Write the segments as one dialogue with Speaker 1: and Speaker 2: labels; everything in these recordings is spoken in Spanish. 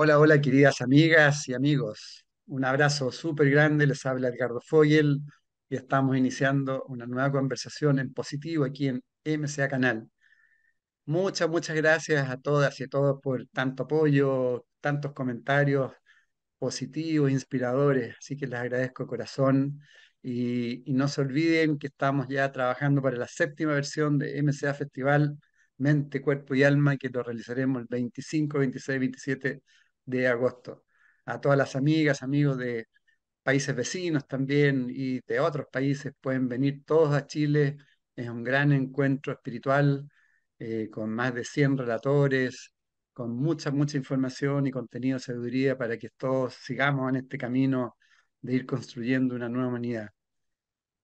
Speaker 1: Hola, hola, queridas amigas y amigos. Un abrazo súper grande. Les habla Edgardo Fogel y estamos iniciando una nueva conversación en positivo aquí en MCA Canal. Muchas, muchas gracias a todas y a todos por tanto apoyo, tantos comentarios positivos, inspiradores. Así que les agradezco de corazón. Y, y no se olviden que estamos ya trabajando para la séptima versión de MCA Festival Mente, Cuerpo y Alma, que lo realizaremos el 25, 26, 27 de agosto. A todas las amigas, amigos de países vecinos también y de otros países pueden venir todos a Chile. Es un gran encuentro espiritual eh, con más de 100 relatores, con mucha, mucha información y contenido de sabiduría para que todos sigamos en este camino de ir construyendo una nueva humanidad.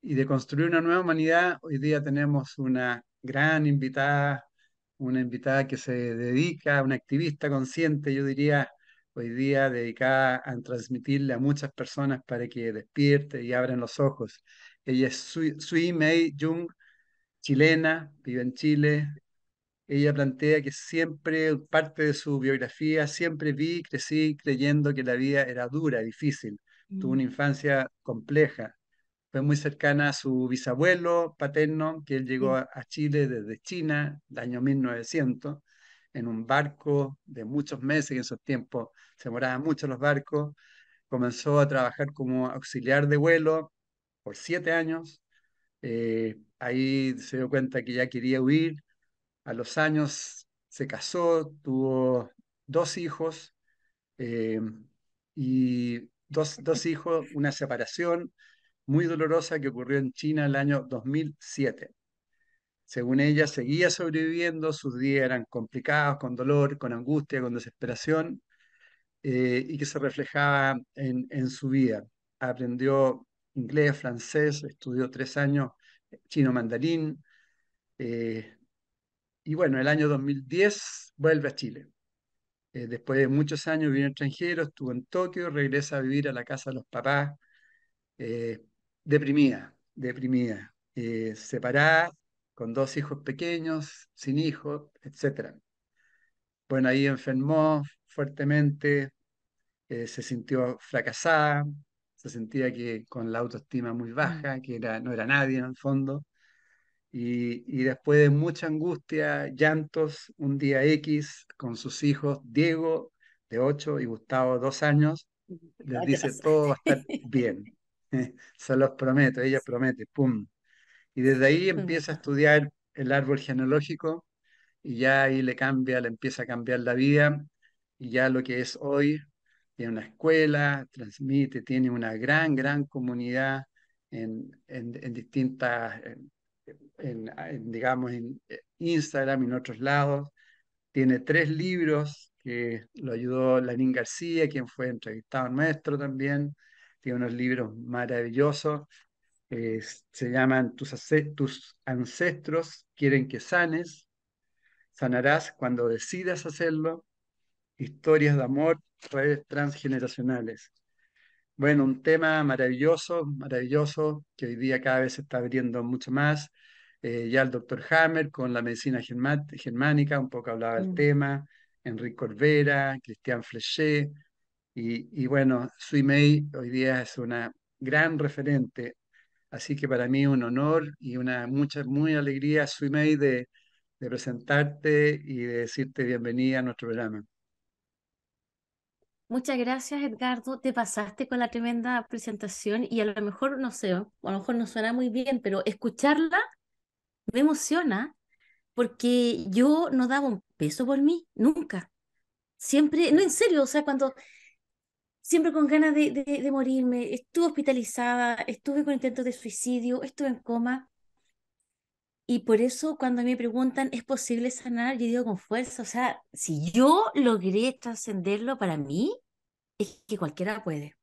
Speaker 1: Y de construir una nueva humanidad, hoy día tenemos una gran invitada, una invitada que se dedica, una activista consciente, yo diría, hoy día dedicada a transmitirle a muchas personas para que despierte y abran los ojos. Ella es Sui, Mei Jung, chilena, vive en Chile. Ella plantea que siempre, parte de su biografía, siempre vi, crecí creyendo que la vida era dura, difícil. Tuvo una mm. infancia compleja. Fue muy cercana a su bisabuelo paterno, que él llegó a, a Chile desde China, el año 1900 en un barco de muchos meses, y en esos tiempos se demoraban mucho los barcos. Comenzó a trabajar como auxiliar de vuelo por siete años. Eh, ahí se dio cuenta que ya quería huir. A los años se casó, tuvo dos hijos eh, y dos, dos hijos, una separación muy dolorosa que ocurrió en China el año 2007. Según ella, seguía sobreviviendo, sus días eran complicados, con dolor, con angustia, con desesperación, eh, y que se reflejaba en, en, su vida. Aprendió inglés, francés, estudió tres años chino mandarín, eh, y bueno, el año 2010 vuelve a Chile. Eh, después de muchos años vino extranjero, estuvo en Tokio, regresa a vivir a la casa de los papás, deprimida, deprimida, separada con dos hijos pequeños, sin hijos, etc. Bueno, ahí enfermó fuertemente, eh, se sintió fracasada, se sentía que con la autoestima muy mm. baja, que era, no era nadie en el fondo. Y, y, después de mucha angustia, llantos, un día X con sus hijos, Diego, de 8, y Gustavo, 2 años, les dice, todo va a estar bien. Se los prometo, ella promete, ¡pum! Y desde ahí empieza a estudiar el árbol genealógico y ya ahí le cambia, le empieza a cambiar la vida y ya lo que es hoy, tiene una escuela, transmite, tiene una gran, gran comunidad en, en, distintas, en, digamos, en eh, Instagram y en otros lados. Tiene tres libros que lo ayudó Lanín García, quien fue entrevistado nuestro también. Tiene unos libros maravillosos se llaman tus, tus ancestros quieren que sanes, sanarás cuando decidas hacerlo, historias de amor, redes transgeneracionales. Bueno, un tema maravilloso, maravilloso, que hoy día cada vez se está abriendo mucho más. Eh, ya el doctor Hammer con la medicina germánica, un poco hablaba del mm. tema, Enrique Corvera, Cristian Flechet, y, y bueno, Sui Mei hoy día es una gran referente Así que para mí un honor y una mucha, muy alegría, Suimei, de, de presentarte y de decirte bienvenida a nuestro programa.
Speaker 2: Muchas gracias, Edgardo. Te pasaste con la tremenda presentación y a lo mejor, no sé, a lo mejor no suena muy bien, pero escucharla me emociona porque yo no daba un peso por mí, nunca. Siempre, no en serio, o sea, cuando siempre con ganas de, morirme, estuve hospitalizada, estuve con intentos de suicidio, estuve en coma. Y por eso cuando me preguntan, ¿es posible sanar? Yo digo con fuerza, o sea, si yo logré trascenderlo para mí, es que cualquiera puede,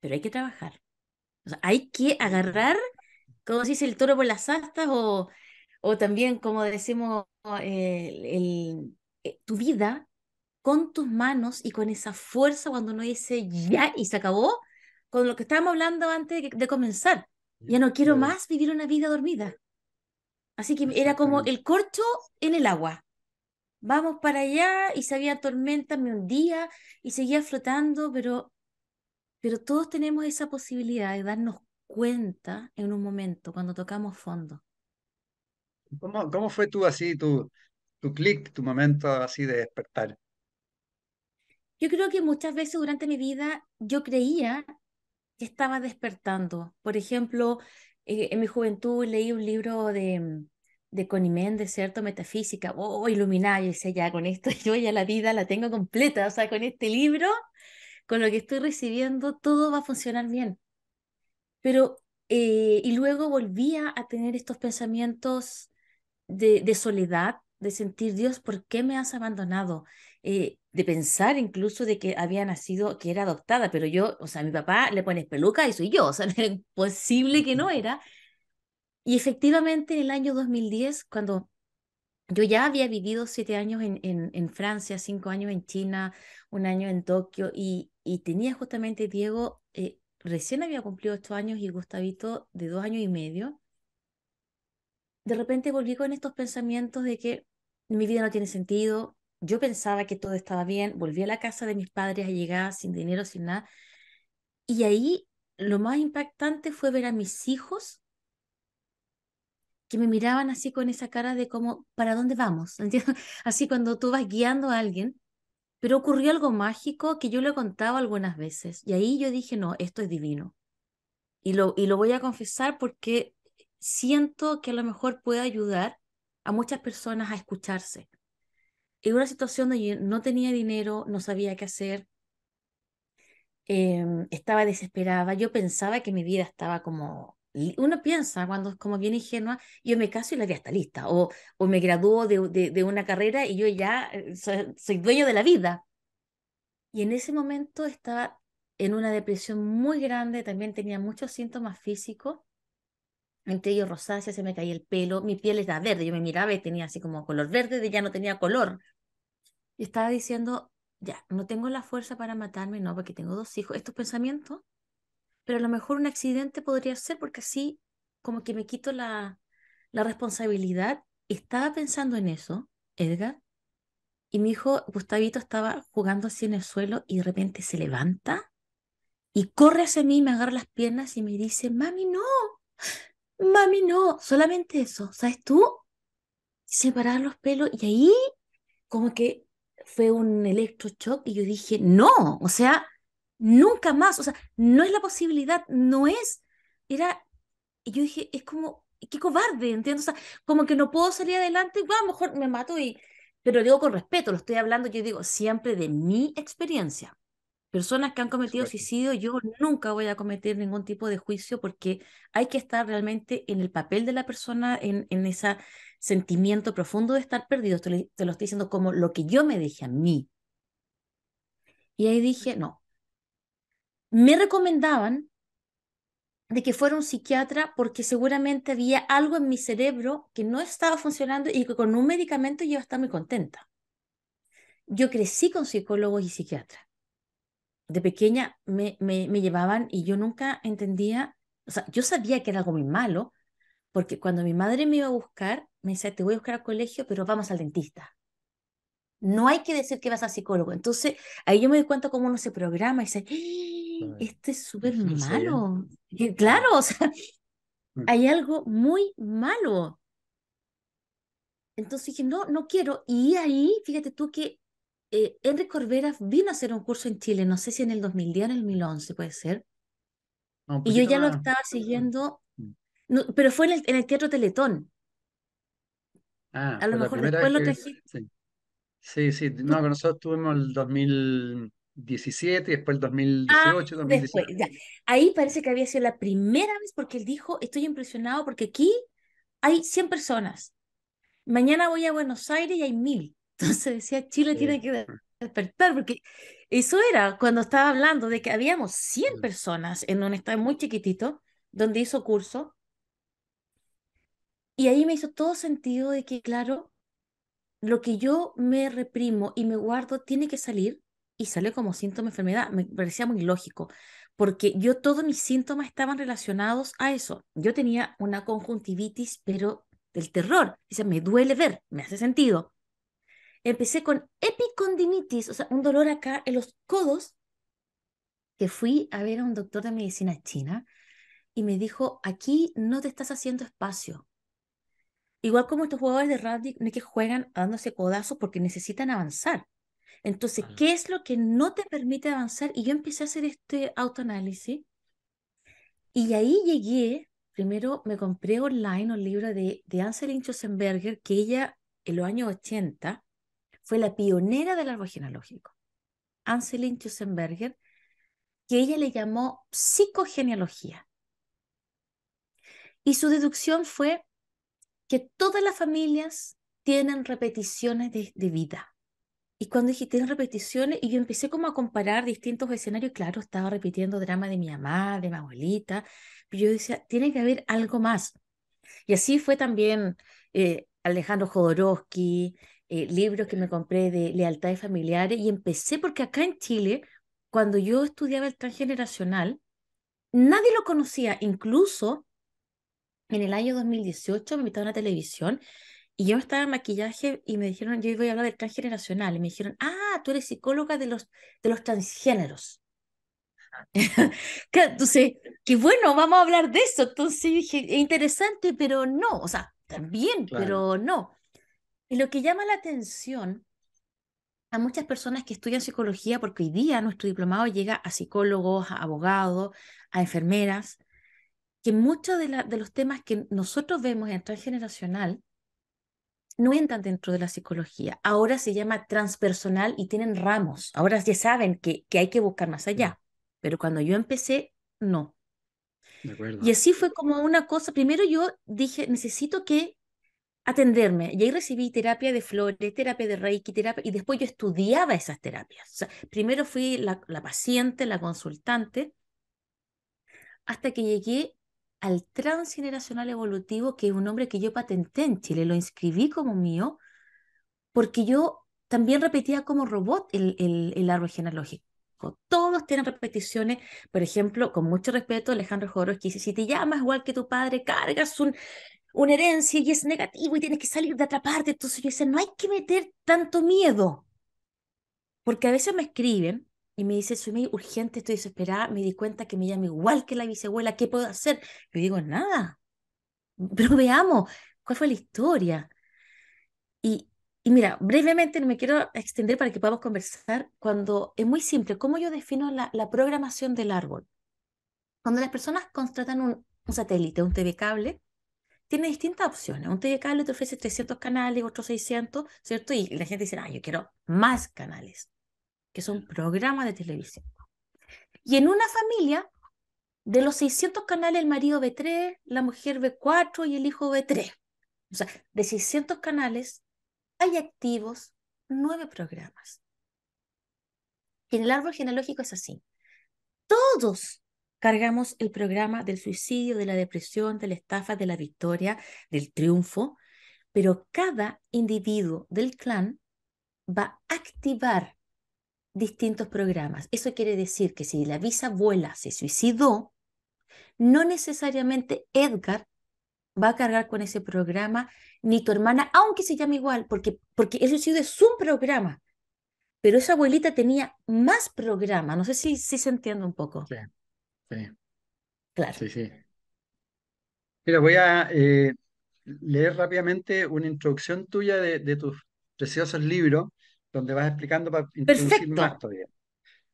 Speaker 2: pero hay que trabajar. Hay que agarrar, como se dice, el toro por las astas o, o también, como decimos, el, eh, tu vida con tus manos y con esa fuerza cuando uno dice ya y se acabó, con lo que estábamos hablando antes de, comenzar. Ya no quiero más vivir una vida dormida. Así que era como el corcho en el agua. vamos para allá y si había tormenta me hundía y seguía flotando, pero, pero todos tenemos esa posibilidad de darnos cuenta en un momento cuando tocamos fondo.
Speaker 1: ¿Cómo, cómo fue tú así, tu, tu clic, tu momento así de despertar?
Speaker 2: Yo creo que muchas veces durante mi vida yo creía que estaba despertando. Por ejemplo, eh, en mi juventud leí un libro de, de Connie Méndez, ¿cierto? Metafísica, oh, iluminada, y decía, ya con esto yo ya la vida la tengo completa, o sea, con este libro, con lo que estoy recibiendo, todo va a funcionar bien. Pero, eh, y luego volvía a tener estos pensamientos de, de soledad, de sentir, Dios, ¿por qué me has abandonado? Eh, de pensar incluso de que había nacido, que era adoptada, pero yo, o sea, a mi papá le pones peluca y soy yo, o sea, era imposible que no era. Y efectivamente en el año 2010, cuando yo ya había vivido siete años en, en, en Francia, cinco años en China, un año en Tokio, y, y tenía justamente Diego, eh, recién había cumplido estos años y Gustavito de dos años y medio, de repente volví con estos pensamientos de que mi vida no tiene sentido, yo pensaba que todo estaba bien, volví a la casa de mis padres a llegar sin dinero, sin nada, y ahí lo más impactante fue ver a mis hijos que me miraban así con esa cara de como, ¿para dónde vamos? Así cuando tú vas guiando a alguien, pero ocurrió algo mágico que yo le he contado algunas veces, y ahí yo dije, no, esto es divino. Y lo, y lo voy a confesar porque siento que a lo mejor puede ayudar a muchas personas a escucharse. En una situación donde yo no tenía dinero, no sabía qué hacer, em, estaba desesperada, yo pensaba que mi vida estaba como... Uno piensa cuando es como bien ingenua, yo me caso y la vida está lista, o, o me gradúo de, de, una carrera y yo ya eh, soy dueño de la vida. Y en ese momento estaba en una depresión muy grande, también tenía muchos síntomas físicos, entre ellos rosácea, se me caía el pelo, mi piel era verde, yo me miraba y tenía así como color verde, de ya no tenía color. Y estaba diciendo, ya, no tengo la fuerza para matarme, no, porque tengo dos hijos, estos pensamientos, pero a lo mejor un accidente podría ser porque así como que me quito la, la responsabilidad. Estaba pensando en eso, Edgar, y mi hijo Gustavito estaba jugando así en el suelo y de repente se levanta y corre hacia mí, me agarra las piernas y me dice, mami, no, mami, no, solamente eso, ¿sabes tú? Separar los pelos y ahí como que fue un electroshock y yo dije, no, o sea, nunca más, o sea, no es la posibilidad, no es, era, y yo dije, es como, qué cobarde, ¿entiendes? O sea, como que no puedo salir adelante, bueno, a lo mejor me mato y, pero digo con respeto, lo estoy hablando, yo digo siempre de mi experiencia. Personas que han cometido suicidio, yo nunca voy a cometer ningún tipo de juicio porque hay que estar realmente en el papel de la persona, en, en ese sentimiento profundo de estar perdido. Te lo, te lo estoy diciendo como lo que yo me dije a mí. Y ahí dije, no. Me recomendaban de que fuera un psiquiatra porque seguramente había algo en mi cerebro que no estaba funcionando y que con un medicamento yo iba a estar muy contenta. Yo crecí con psicólogos y psiquiatras de pequeña me, me, me, llevaban y yo nunca entendía, o sea, yo sabía que era algo muy malo, porque cuando mi madre me iba a buscar, me decía, te voy a buscar al colegio, pero vamos al dentista. No hay que decir que vas al psicólogo. Entonces, ahí yo me doy cuenta cómo uno se programa y dice, ¡Ah! este es súper malo. Y, claro, o sea, mm. hay algo muy malo. Entonces dije, no, no quiero. Y ahí, fíjate tú que eh, Enrique Corbera vino a hacer un curso en Chile, no sé si en el 2010 o en el 2011 puede ser. No, y yo ya lo estaba siguiendo, mm. no, pero fue en el, en el, Teatro Teletón.
Speaker 1: Ah, a lo mejor después lo trajiste. Sí. sí, sí, no, nosotros tuvimos el 2017 y después el 2018, ah, 2019.
Speaker 2: Después, ya. Ahí parece que había sido la primera vez porque él dijo, estoy impresionado porque aquí hay 100 personas. Mañana voy a Buenos Aires y hay mil. Entonces decía, Chile tiene que despertar, porque eso era cuando estaba hablando de que habíamos 100 personas en un estado muy chiquitito, donde hizo curso. Y ahí me hizo todo sentido de que, claro, lo que yo me reprimo y me guardo tiene que salir y sale como síntoma de enfermedad. Me parecía muy lógico, porque yo todos mis síntomas estaban relacionados a eso. Yo tenía una conjuntivitis, pero del terror. Dice, me duele ver, me hace sentido empecé con epicondinitis, o sea, un dolor acá en los codos, que fui a ver a un doctor de medicina china y me dijo, aquí no te estás haciendo espacio. Igual como estos jugadores de rugby no es que juegan dándose codazos porque necesitan avanzar. Entonces, ¿qué es lo que no te permite avanzar? Y yo empecé a hacer este autoanálisis y ahí llegué, primero me compré online un libro de, de Anselin Schussenberger, que ella en los años 80 fue la pionera del árbol genealógico. Anselin Schussenberger, que ella le llamó psicogenealogía. Y su deducción fue que todas las familias tienen repeticiones de, de vida. Y cuando dije, tienen repeticiones, y yo empecé como a comparar distintos escenarios, claro, estaba repitiendo drama de mi mamá, de mi abuelita, pero yo decía, tiene que haber algo más. Y así fue también eh, Alejandro Jodorowsky, eh, libros que me compré de lealtades familiares, y empecé porque acá en Chile, cuando yo estudiaba el transgeneracional, nadie lo conocía, incluso en el año 2018 me invitaron a televisión y yo estaba en maquillaje y me dijeron, yo voy a hablar del transgeneracional. Y me dijeron, ah, tú eres psicóloga de los, de los transgéneros. Entonces, qué bueno, vamos a hablar de eso. Entonces dije, es interesante, pero no. O sea, también, pero no. Y lo que llama la atención a muchas personas que estudian psicología, porque hoy día nuestro diplomado llega a psicólogos, a abogados, a enfermeras, que muchos de, de los temas que nosotros vemos en transgeneracional no entran dentro de la psicología. Ahora se llama transpersonal y tienen ramos. Ahora ya saben que, que hay que buscar más allá. Pero cuando yo empecé, no. Y así fue como una cosa. Primero yo dije, necesito que atenderme. Y ahí recibí terapia de flores, terapia de reiki, terapia, y después yo estudiaba esas terapias. primero fui la, paciente, la consultante, hasta que llegué al transgeneracional evolutivo, que es un nombre que yo patenté en Chile, lo inscribí como mío, porque yo también repetía como robot el, el, el árbol genealógico. Todos tienen repeticiones, por ejemplo, con mucho respeto, Alejandro Jodorowsky dice, si te llamas igual que tu padre, cargas un, una herencia y es negativo y tienes que salir de otra parte. Entonces yo decía, no hay que meter tanto miedo, porque a veces me escriben y me dice, soy muy urgente, estoy desesperada, me di cuenta que me llama igual que la bisabuela, ¿qué puedo hacer? Yo digo, nada, pero veamos, ¿cuál fue la historia? Y, y mira, brevemente no me quiero extender para que podamos conversar, cuando es muy simple, ¿cómo yo defino la, la programación del árbol? Cuando las personas contratan un, un satélite, un TV cable, tiene distintas opciones. Un TV cable te ofrece 300 canales, otros 600, ¿cierto? Y la gente dice, ah, yo quiero más canales que son programas de televisión. Y en una familia, de los 600 canales, el marido ve 3, la mujer ve 4 y el hijo ve 3. O sea, de 600 canales, hay activos 9 programas. Y en el árbol genealógico es así. Todos cargamos el programa del suicidio, de la depresión, de la estafa, de la victoria, del triunfo, pero cada individuo del clan va a activar distintos programas. Eso quiere decir que si la bisabuela se suicidó, no necesariamente Edgar va a cargar con ese programa, ni tu hermana, aunque se llame igual, porque, porque el suicidio es un programa. Pero esa abuelita tenía más programa. No sé si, si se entiende un poco.
Speaker 1: Sí, sí.
Speaker 2: Claro.
Speaker 1: Sí, sí. Mira, voy a eh, leer rápidamente una introducción tuya de, de tus preciosos libros donde vas explicando para introducir más todavía.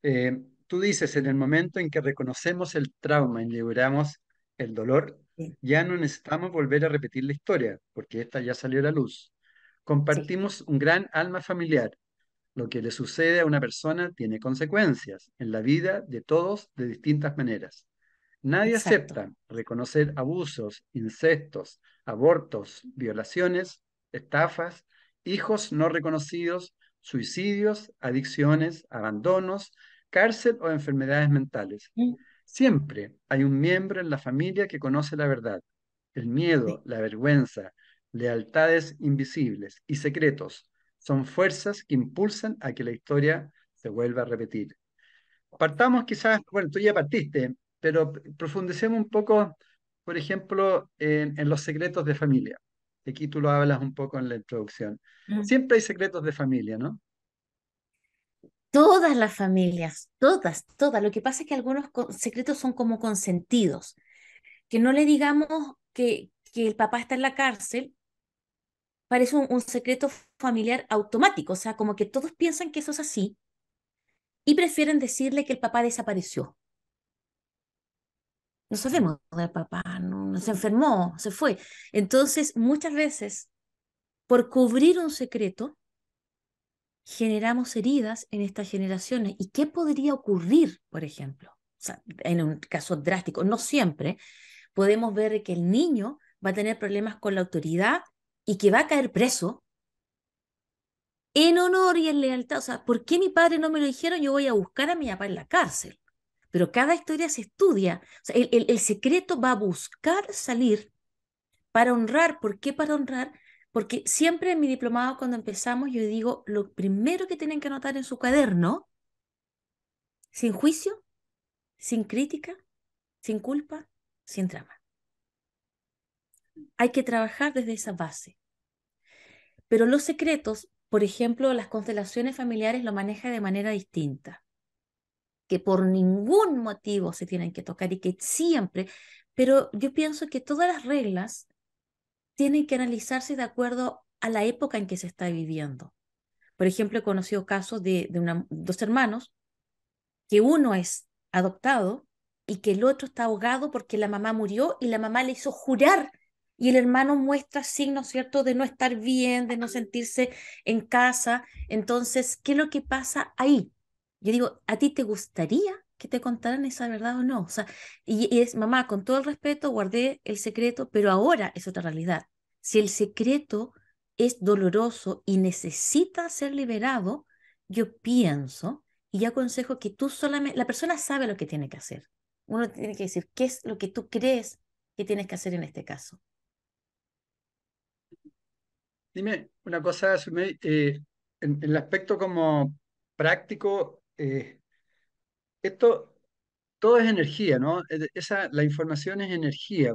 Speaker 1: Eh, tú dices, en el momento en que reconocemos el trauma y liberamos el dolor, ya no necesitamos volver a repetir la historia, porque esta ya salió a la luz. Compartimos un gran alma familiar. Lo que le sucede a una persona tiene consecuencias en la vida de todos de distintas maneras. Nadie acepta reconocer abusos, incestos, abortos, violaciones, estafas, hijos no reconocidos suicidios, adicciones, abandonos, cárcel o enfermedades mentales. Mm. Siempre hay un miembro en la familia que conoce la verdad. El miedo, la vergüenza, lealtades invisibles y secretos son fuerzas que impulsan a que la historia se vuelva a repetir. Partamos quizás, bueno, tú ya partiste, pero profundicemos un poco, por ejemplo, en, en los secretos de familia. aquí tú lo hablas un poco en la introducción.
Speaker 2: Mm.
Speaker 1: Siempre hay secretos de familia, ¿no?
Speaker 2: Todas las familias, todas, todas. Lo que pasa es que algunos secretos son como consentidos. Que no le digamos que, que el papá está en la cárcel, parece un, secreto familiar automático. O sea, como que todos piensan que eso es así y prefieren decirle que el papá desapareció. No sabemos del papá, no se enfermó, se fue. Entonces, muchas veces, por cubrir un secreto, generamos heridas en estas generaciones. ¿Y qué podría ocurrir, por ejemplo? O sea, en un caso drástico, no siempre, podemos ver que el niño va a tener problemas con la autoridad y que va a caer preso en honor y en lealtad. O sea, ¿por qué mi padre no me lo dijeron? Yo voy a buscar a mi papá en la cárcel. Pero cada historia se estudia. El secreto va a buscar salir para honrar. ¿Por qué para honrar? Porque siempre en mi diplomado, cuando empezamos, yo digo, lo primero que tienen que anotar en su cuaderno, sin juicio, sin crítica, sin culpa, sin drama. Hay que trabajar desde esa base. Pero los secretos, por ejemplo, las constelaciones familiares lo manejan de manera distinta, que por ningún motivo se tienen que tocar y que siempre, pero yo pienso que todas las reglas tienen que analizarse de acuerdo a la época en que se está viviendo. Por ejemplo, he conocido casos de, dos hermanos, que uno es adoptado y que el otro está ahogado porque la mamá murió y la mamá le hizo jurar y el hermano muestra signos, ¿cierto?, de no estar bien, de no sentirse en casa. Entonces, ¿qué es lo que pasa ahí? Yo digo, ¿a ti te gustaría que te contaran esa verdad o no? O sea, y, es, mamá, con todo el respeto, guardé el secreto, pero ahora es otra realidad. Si el secreto es doloroso y necesita ser liberado, yo pienso y aconsejo que tú solamente, la persona sabe lo que tiene que hacer. Uno tiene que decir, ¿qué es lo que tú crees que tienes que hacer en este caso?
Speaker 1: Dime una cosa, Sumey, eh, en, en el aspecto como práctico, eh, esto todo es energía, ¿no? Es- Esa, la información es energía,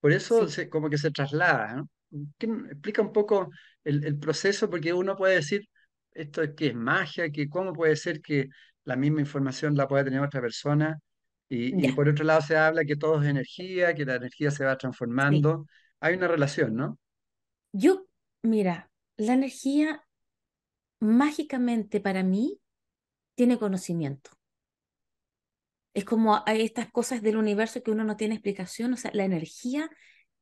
Speaker 1: por eso
Speaker 2: Sí,
Speaker 1: se, como que se traslada, ¿no? ¿Qué- explica un poco el, el proceso, porque uno puede decir, esto es que es magia, que cómo puede ser que la misma información la pueda tener otra persona, y, por otro lado se habla que todo es energía, que la energía se va
Speaker 2: sí.
Speaker 1: transformando, hay una relación, ¿no?
Speaker 2: Yo, mira, la energía mágicamente para mí tiene conocimiento. Es como hay estas cosas del universo que uno no tiene explicación. O sea, la energía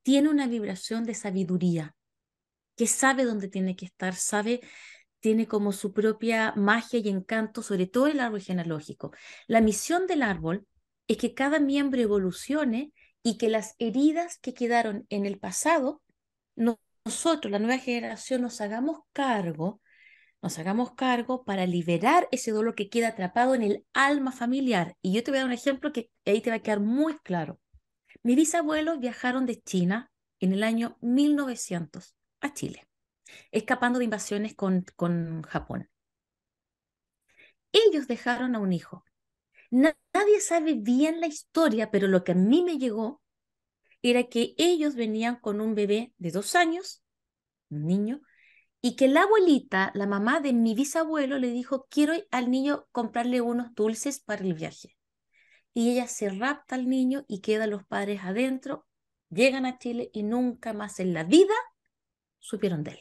Speaker 2: tiene una vibración de sabiduría, que sabe dónde tiene que estar, sabe, tiene como su propia magia y encanto, sobre todo el árbol genealógico. La misión del árbol es que cada miembro evolucione y que las heridas que quedaron en el pasado, no- nosotros, la nueva generación, nos hagamos cargo nos hagamos cargo para liberar ese dolor que queda atrapado en el alma familiar. Y yo te voy a dar un ejemplo que ahí te va a quedar muy claro. Mis bisabuelos viajaron de China en el año 1900 a Chile, escapando de invasiones con, con Japón. Ellos dejaron a un hijo. Na- Nadie sabe bien la historia, pero lo que a mí me llegó era que ellos venían con un bebé de dos años, un niño, y que la abuelita, la mamá de mi bisabuelo, le dijo, quiero al niño comprarle unos dulces para el viaje. Y ella se rapta al niño y quedan los padres adentro, llegan a Chile y nunca más en la vida supieron de él.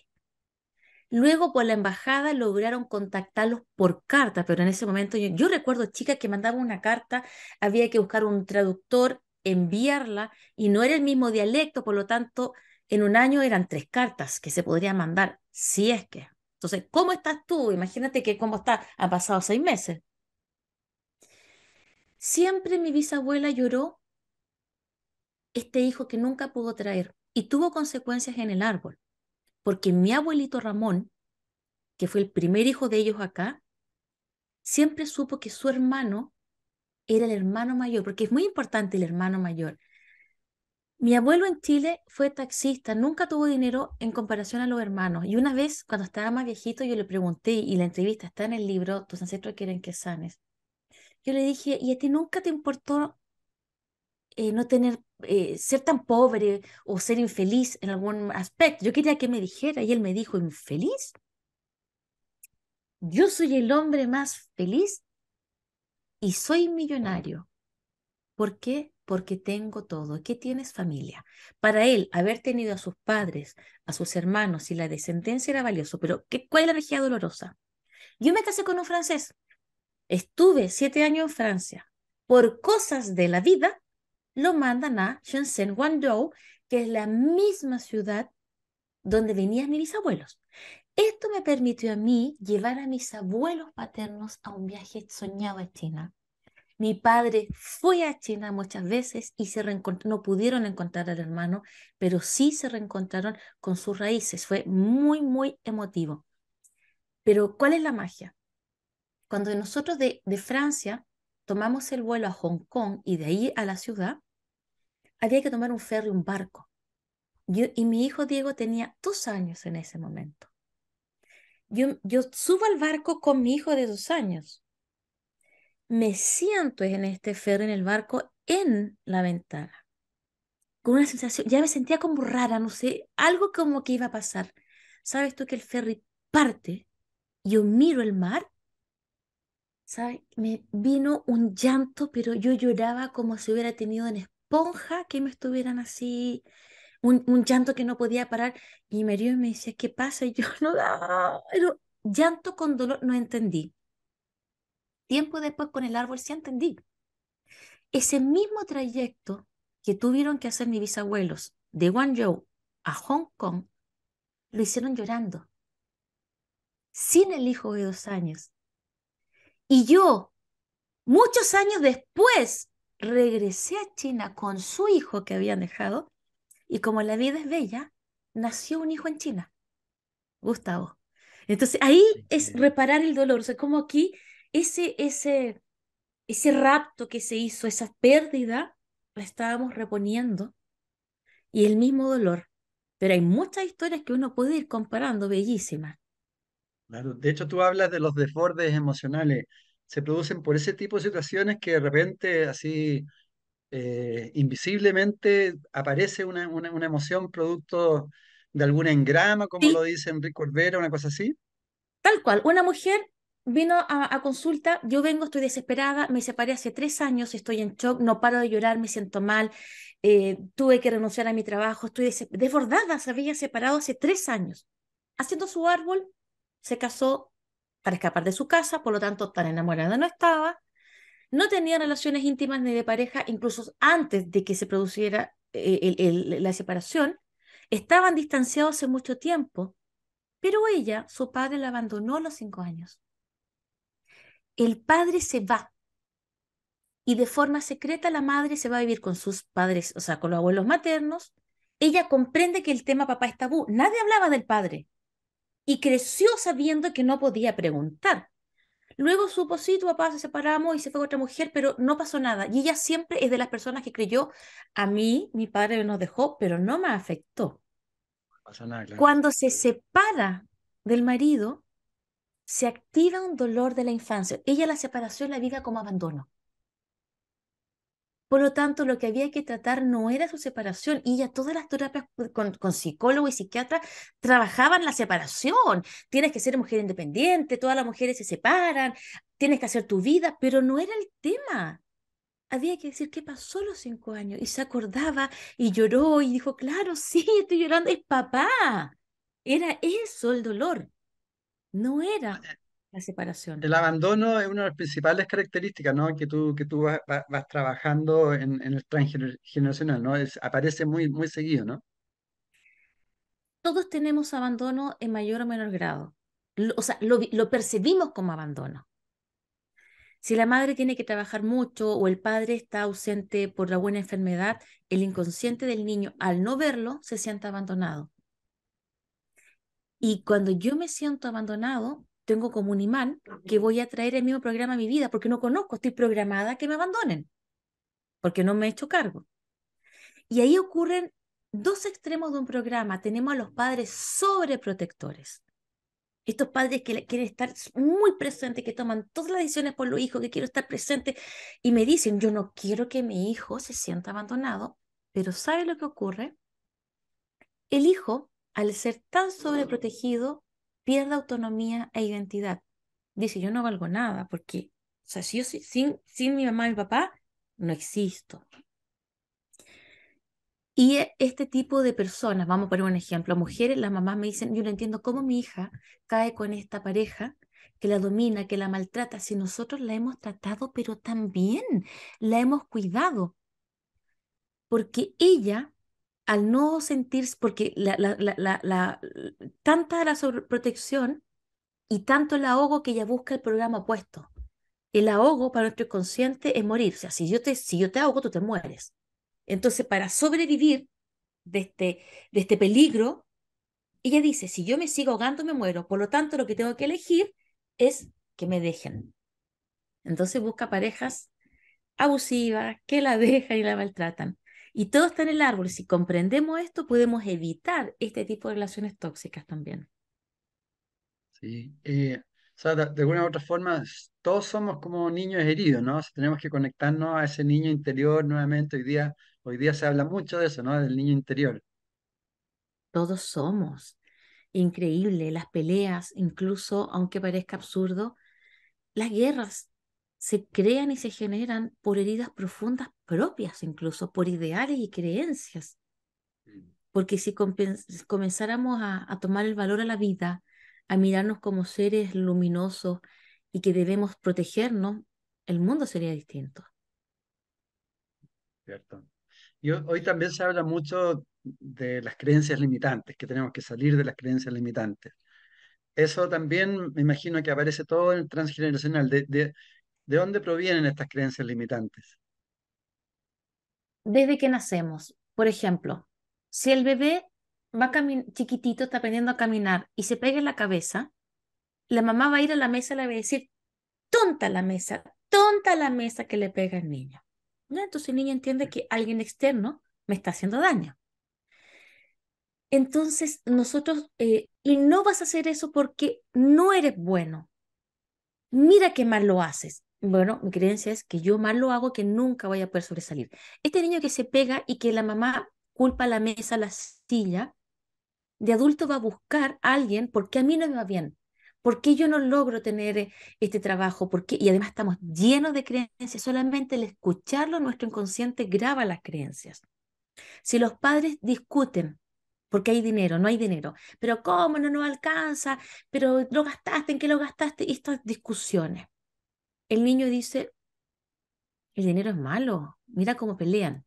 Speaker 2: Luego por la embajada lograron contactarlos por carta, pero en ese momento yo, yo recuerdo chicas que mandaban una carta, había que buscar un traductor, enviarla y no era el mismo dialecto, por lo tanto en un año eran tres cartas que se podrían mandar, si es que. Entonces, ¿cómo estás tú? Imagínate que cómo está, han pasado seis meses. Siempre mi bisabuela lloró este hijo que nunca pudo traer y tuvo consecuencias en el árbol, porque mi abuelito Ramón, que fue el primer hijo de ellos acá, siempre supo que su hermano era el hermano mayor, porque es muy importante el hermano mayor. Mi abuelo en Chile fue taxista, nunca tuvo dinero en comparación a los hermanos. Y una vez, cuando estaba más viejito, yo le pregunté, y la entrevista está en el libro, Tus ancestros quieren que sanes. Yo le dije, ¿y a ti nunca te importó eh, no tener, eh, ser tan pobre o ser infeliz en algún aspecto. Yo quería que me dijera y él me dijo, ¿infeliz? Yo soy el hombre más feliz y soy millonario. ¿Por qué? Porque tengo todo. ¿Qué tienes familia? Para él, haber tenido a sus padres, a sus hermanos y la descendencia era valioso, pero ¿qué, ¿cuál es la energía dolorosa? Yo me casé con un francés. Estuve siete años en Francia. Por cosas de la vida, lo mandan a Shenzhen, Guangzhou, que es la misma ciudad donde venían mis bisabuelos. Esto me permitió a mí llevar a mis abuelos paternos a un viaje soñado a China. Mi padre fue a China muchas veces y se no pudieron encontrar al hermano, pero sí se reencontraron con sus raíces. Fue muy, muy emotivo. Pero ¿cuál es la magia? Cuando nosotros de, de Francia tomamos el vuelo a Hong Kong y de ahí a la ciudad, había que tomar un ferry, un barco. Yo, y mi hijo Diego tenía dos años en ese momento. Yo, yo subo al barco con mi hijo de dos años. Me siento en este ferry, en el barco, en la ventana. Con una sensación, ya me sentía como rara, no sé, algo como que iba a pasar. ¿Sabes tú que el ferry parte? Yo miro el mar ¿sabes? Me vino un llanto, pero yo lloraba como si hubiera tenido una esponja que me estuvieran así, un, un llanto que no podía parar. Y me y me decía, ¿qué pasa? Y yo no, pero llanto con dolor, no entendí. Tiempo después con el árbol sí entendí. Ese mismo trayecto que tuvieron que hacer mis bisabuelos de Guangzhou a Hong Kong, lo hicieron llorando, sin el hijo de dos años, y yo, muchos años después, regresé a China con su hijo que habían dejado y como la vida es bella, nació un hijo en China, Gustavo. Entonces ahí es reparar el dolor, o sea, como aquí ese, ese, ese rapto que se hizo, esa pérdida, la estábamos reponiendo y el mismo dolor. Pero hay muchas historias que uno puede ir comparando, bellísimas.
Speaker 1: Claro, de hecho tú hablas de los desbordes emocionales. Se producen por ese tipo de situaciones que de repente así eh, invisiblemente aparece una, una, una emoción producto de algún engrama, como lo dice Enrique Corbera, una cosa así.
Speaker 2: Tal cual, una mujer vino a, a consulta, yo vengo, estoy desesperada, me separé hace tres años, estoy en shock, no paro de llorar, me siento mal, eh, tuve que renunciar a mi trabajo, estoy des- desbordada, se había separado hace tres años. Haciendo su árbol, se casó para escapar de su casa, por lo tanto, tan enamorada no estaba, no tenía relaciones íntimas ni de pareja, incluso antes de que se produciera eh, la separación, estaban distanciados hace mucho tiempo pero ella, su padre la abandonó a los cinco años. El padre se va y de forma secreta la madre se va a vivir con sus padres, o sea, con los abuelos maternos. Ella comprende que el tema papá es tabú. Nadie hablaba del padre y creció sabiendo que no podía preguntar. Luego supo, sí, tu papá se separamos y se fue con otra mujer, pero no pasó nada. Y ella siempre es de las personas que creyó, a mí, mi padre nos dejó, pero no me afectó.
Speaker 1: No nada, claro.
Speaker 2: Cuando se separa del marido, se activa un dolor de la infancia. Ella la separación la vive como abandono. Por lo tanto, lo que había que tratar no era su separación. Y ya todas las terapias con, con psicólogo y psiquiatra trabajaban la separación. Tienes que ser mujer independiente, todas las mujeres se separan, tienes que hacer tu vida, pero no era el tema. Había que decir qué pasó los cinco años. Y se acordaba y lloró y dijo, claro, sí, estoy llorando, es papá. Era eso el dolor, no era la separación.
Speaker 1: El abandono es una de las principales características, ¿no? Que tú, que tú vas, vas- trabajando en, en el transgeneracional, ¿no? Es, aparece muy, muy seguido, ¿no?
Speaker 2: Todos tenemos abandono en mayor o menor grado. Lo- o sea, lo, lo percibimos como abandono. Si la madre tiene que trabajar mucho o el padre está ausente por la buena enfermedad, el inconsciente del niño, al no verlo, se siente abandonado. Y cuando yo me siento abandonado, tengo como un imán que voy a traer el mismo programa a mi vida porque no conozco, estoy programada a que me abandonen, porque no me he hecho cargo. Y ahí ocurren dos extremos de un programa. Tenemos a los padres sobreprotectores. Estos padres que quieren estar muy presentes, que toman todas las decisiones por los hijos, que quiero estar presente y me dicen, yo no quiero que mi hijo se sienta abandonado, pero ¿sabe lo que ocurre? El hijo, al ser tan sobreprotegido, pierde autonomía e identidad. Dice, yo no valgo nada, porque, o sea, si yo sin, sin mi mamá y mi papá, no existo. Y e, este tipo de personas, vamos a poner un ejemplo, mujeres, las mamás me dicen, yo no entiendo cómo mi hija cae con esta pareja que la domina, que la maltrata, si nosotros la hemos tratado, pero también la hemos cuidado. Porque ella, al no sentirse, porque la, la, la, la, tanta la sobreprotección y tanto el ahogo que ella busca el programa opuesto. El ahogo para nuestro inconsciente es morir. O sea, si yo te, si yo te ahogo, tú te mueres. Entonces, para sobrevivir de este, de este peligro, ella dice, si yo me sigo ahogando, me muero. Por lo tanto, lo que tengo que elegir es que me dejen. Entonces busca parejas abusivas que la dejan y la maltratan. Y todo está en el árbol. Si comprendemos esto, podemos evitar este tipo de relaciones tóxicas también.
Speaker 1: Sí. Eh, o sea, de, alguna u otra forma, todos somos como niños heridos, ¿no? tenemos que conectarnos a ese niño interior nuevamente. Hoy día, hoy día se habla mucho de eso, ¿no? Del niño interior.
Speaker 2: Todos somos. Increíble, las peleas, incluso aunque parezca absurdo, las guerras se crean y se generan por heridas profundas propias, incluso por ideales y creencias. Mm. Porque si comenzáramos a, a tomar el valor a la vida, a mirarnos como seres luminosos y que debemos protegernos, el mundo sería distinto.
Speaker 1: Cierto. Y hoy también se habla mucho de las creencias limitantes, que tenemos que salir de las creencias limitantes. Eso también me imagino que aparece todo en el transgeneracional. ¿De, de, de dónde provienen estas creencias limitantes?
Speaker 2: Desde que nacemos. Por ejemplo, si el bebé va chiquitito, está aprendiendo a caminar y se pega en la cabeza, la mamá va a ir a la mesa y le va a decir, tonta la mesa, tonta la mesa que le pega al niño. Entonces el niño entiende que alguien externo me está haciendo daño. Entonces nosotros, eh, y no vas a hacer eso porque no eres bueno. Mira qué mal lo haces. Bueno, mi creencia es que yo mal lo hago, que nunca voy a poder sobresalir. Este niño que se pega y que la mamá culpa la mesa, la silla, de adulto va a buscar a alguien porque a mí no me va bien, porque yo no logro tener eh, este trabajo, porque y además estamos llenos de creencias, solamente el escucharlo nuestro inconsciente graba las creencias. Si los padres discuten porque hay dinero, no hay dinero, pero cómo no nos alcanza, pero lo gastaste, ¿en qué lo gastaste? Estas discusiones. El niño dice, el dinero es malo, mira cómo pelean.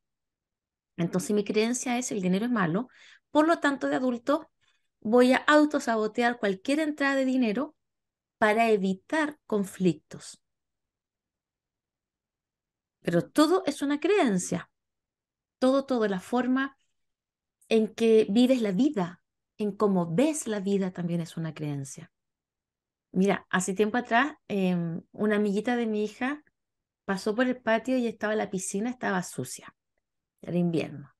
Speaker 2: Entonces mi creencia es el dinero es malo, por lo tanto de adulto voy a autosabotear cualquier entrada de dinero para evitar conflictos. Pero todo es una creencia. Todo, todo, la forma en que vives la vida, en cómo ves la vida también es una creencia. Mira, hace tiempo atrás, em, una amiguita de mi hija pasó por el patio y estaba la piscina, estaba sucia. Era invierno.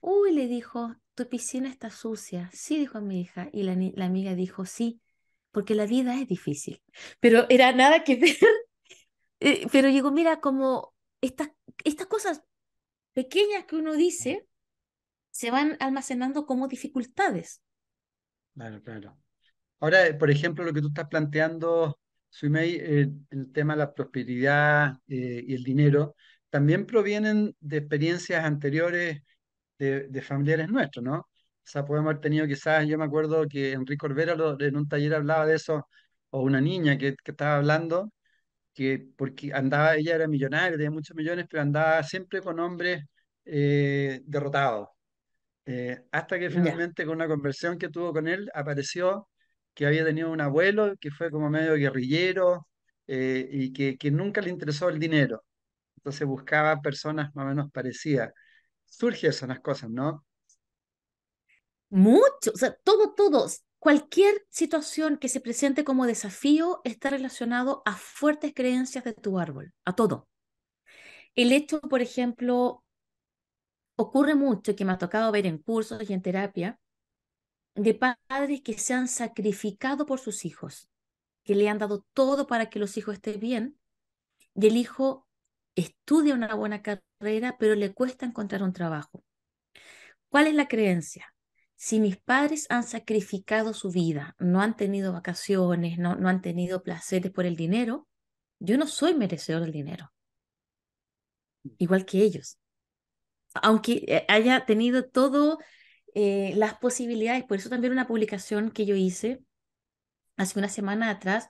Speaker 2: Uy, le dijo, tu piscina está sucia. Sí, dijo mi hija. Y la, la amiga dijo, sí, porque la vida es difícil. Pero era nada que ver. Eh, pero digo, mira, como estas, estas cosas pequeñas que uno dice se van almacenando como dificultades.
Speaker 1: Claro, claro. Ahora, por ejemplo, lo que tú estás planteando, Suimei, eh, el tema de la prosperidad eh, y el dinero, también provienen de experiencias anteriores de, familiares nuestros, ¿no? O sea, podemos haber tenido quizás, yo me acuerdo que Enrique Orbera en un taller hablaba de eso, o una niña que, que estaba hablando, que porque andaba, ella era millonaria, tenía muchos millones, pero andaba siempre con hombres eh, derrotados. Eh, hasta que finalmente con una conversión que tuvo con él apareció que había tenido un abuelo que fue como medio guerrillero eh, y que, que nunca le interesó el dinero. Entonces buscaba personas más o menos parecidas. Surge eso las cosas, ¿no?
Speaker 2: Mucho, o sea, todo, todo. Cualquier situación que se presente como desafío está relacionado a fuertes creencias de tu árbol, a todo. El hecho, por ejemplo, ocurre mucho que me ha tocado ver en cursos y en terapia, de padres que se han sacrificado por sus hijos, que le han dado todo para que los hijos estén bien, y el hijo estudia una buena carrera, pero le cuesta encontrar un trabajo. ¿Cuál es la creencia? Si mis padres han sacrificado su vida, no han tenido vacaciones, no, no han tenido placeres por el dinero, yo no soy merecedor del dinero, igual que ellos. Aunque eh, haya tenido todas eh, las posibilidades, por eso también una publicación que yo hice hace una semana atrás,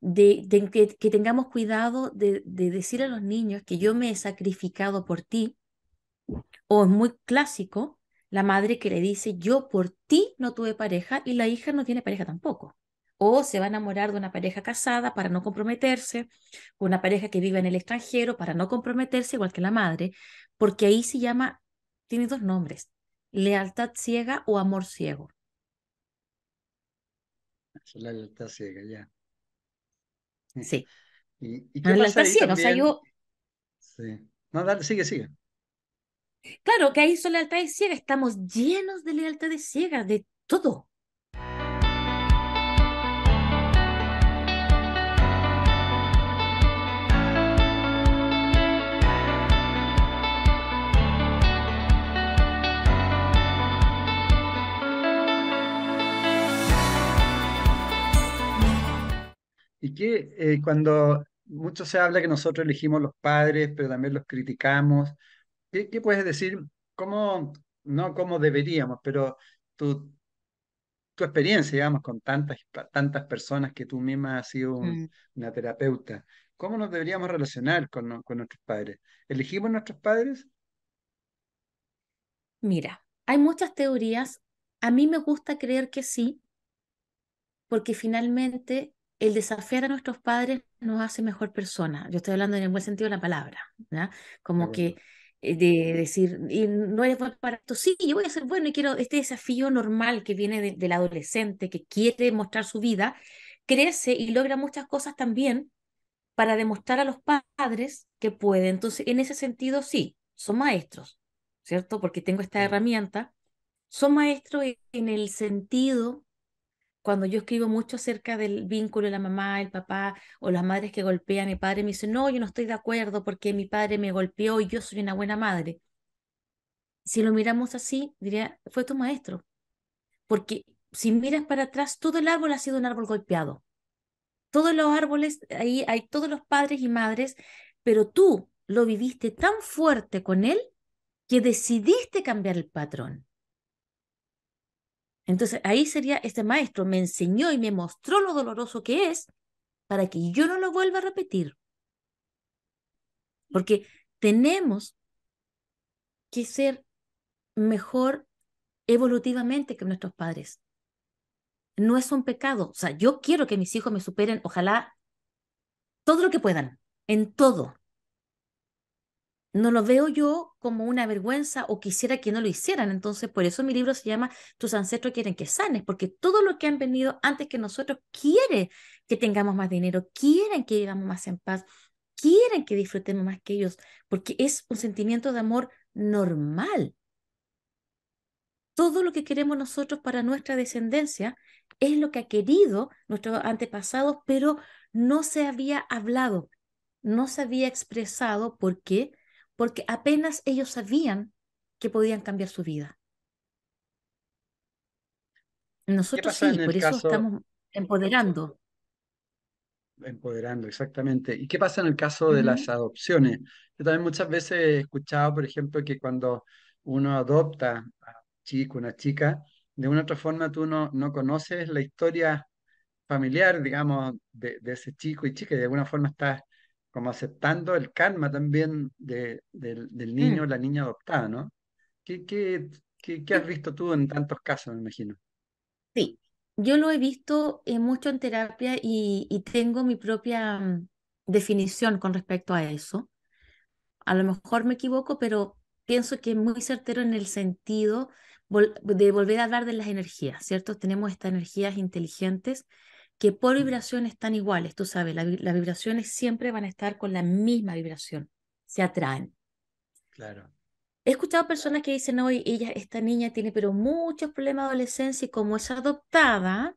Speaker 2: de, que, tengamos cuidado de, de decir a los niños que yo me he sacrificado por ti, o es muy clásico, la madre que le dice, yo por ti no tuve pareja y la hija no tiene pareja tampoco. O se va a enamorar de una pareja casada para no comprometerse, o una pareja que vive en el extranjero para no comprometerse, igual que la madre, porque ahí se llama, tiene dos nombres, lealtad ciega o amor ciego.
Speaker 1: La lealtad ciega, ya.
Speaker 2: Sí.
Speaker 1: ¿Y, y qué la
Speaker 2: lealtad ciega, o sea, yo...
Speaker 1: Sí. No, dale, sigue, sigue.
Speaker 2: Claro, que ahí son lealtades ciegas, estamos llenos de lealtades ciegas, de todo.
Speaker 1: Y que eh, cuando mucho se habla que nosotros elegimos los padres, pero también los criticamos, ¿Qué, puedes decir? ¿Cómo, no cómo deberíamos, pero tu, tu experiencia, digamos, con tantas, tantas personas que tú misma has sido
Speaker 2: Mm.
Speaker 1: una terapeuta, ¿cómo nos deberíamos relacionar con, con nuestros padres? ¿Elegimos nuestros padres?
Speaker 2: Mira, hay muchas teorías. A mí me gusta creer que sí, porque finalmente el desafiar a nuestros padres nos hace mejor persona. Yo estoy hablando en el buen sentido de la palabra.
Speaker 1: De
Speaker 2: Como que eh, de decir, y no eres bueno para esto, sí, yo voy a ser bueno y quiero este desafío normal que viene de- del adolescente que quiere mostrar su vida, crece y logra muchas cosas también para demostrar a los padres que puede. Entonces, en ese sentido, sí, son maestros, ¿cierto? Porque tengo esta herramienta. Son maestros en el sentido cuando yo escribo mucho acerca del vínculo de la mamá, el papá o las madres que golpean, mi padre me dice, no, yo no estoy de acuerdo porque mi padre me golpeó y yo soy una buena madre. Si lo miramos así, diría, fue tu maestro. Porque si miras para atrás, todo el árbol ha sido un árbol golpeado. Todos los árboles, ahí hay todos los padres y madres, pero tú lo viviste tan fuerte con él que decidiste cambiar el patrón. Entonces ahí sería, este maestro me enseñó y me mostró lo doloroso que es para que yo no lo vuelva a repetir. Porque tenemos que ser mejor evolutivamente que nuestros padres. No es un pecado. O sea, yo quiero que mis hijos me superen, ojalá, todo lo que puedan, en todo. No lo veo yo como una vergüenza o quisiera que no lo hicieran. Entonces, por eso mi libro se llama Tus ancestros quieren que sanes, porque todo lo que han venido antes que nosotros quiere que tengamos más dinero, quieren que vivamos más en paz, quieren que disfrutemos más que ellos, porque es un sentimiento de amor normal. Todo lo que queremos nosotros para nuestra descendencia es lo que ha querido nuestros antepasados, pero no se había hablado, no se había expresado. ¿Por qué? Porque apenas ellos sabían que podían cambiar su vida.
Speaker 1: ¿Qué
Speaker 2: Nosotros sí, por eso
Speaker 1: caso,
Speaker 2: estamos empoderando.
Speaker 1: empoderando, exactamente? ¿Y qué pasa en el caso de las adopciones? Yo también muchas veces he escuchado, por ejemplo, que cuando uno adopta a un chico, una chica, de una otra forma tú no, no conoces la historia familiar, digamos, de, de ese chico y chica, y de alguna forma estás como aceptando el karma también de- del, del niño o
Speaker 2: mm,
Speaker 1: la niña adoptada, ¿no? ¿Qué, qué, qué, qué has visto tú en tantos casos, me imagino?
Speaker 2: sí. Yo lo he visto eh, mucho en terapia y, y tengo mi propia mm, definición con respecto a eso. A lo mejor me equivoco, pero pienso que es muy certero en el sentido vol- de volver a hablar de las energías, ¿cierto? Tenemos estas energías inteligentes que por
Speaker 1: Mm,
Speaker 2: vibración están iguales, tú sabes, la las vibraciones siempre van a estar con la misma vibración, se atraen.
Speaker 1: Claro.
Speaker 2: He escuchado personas que dicen, hoy ella, esta niña tiene pero muchos problemas de adolescencia y como es adoptada,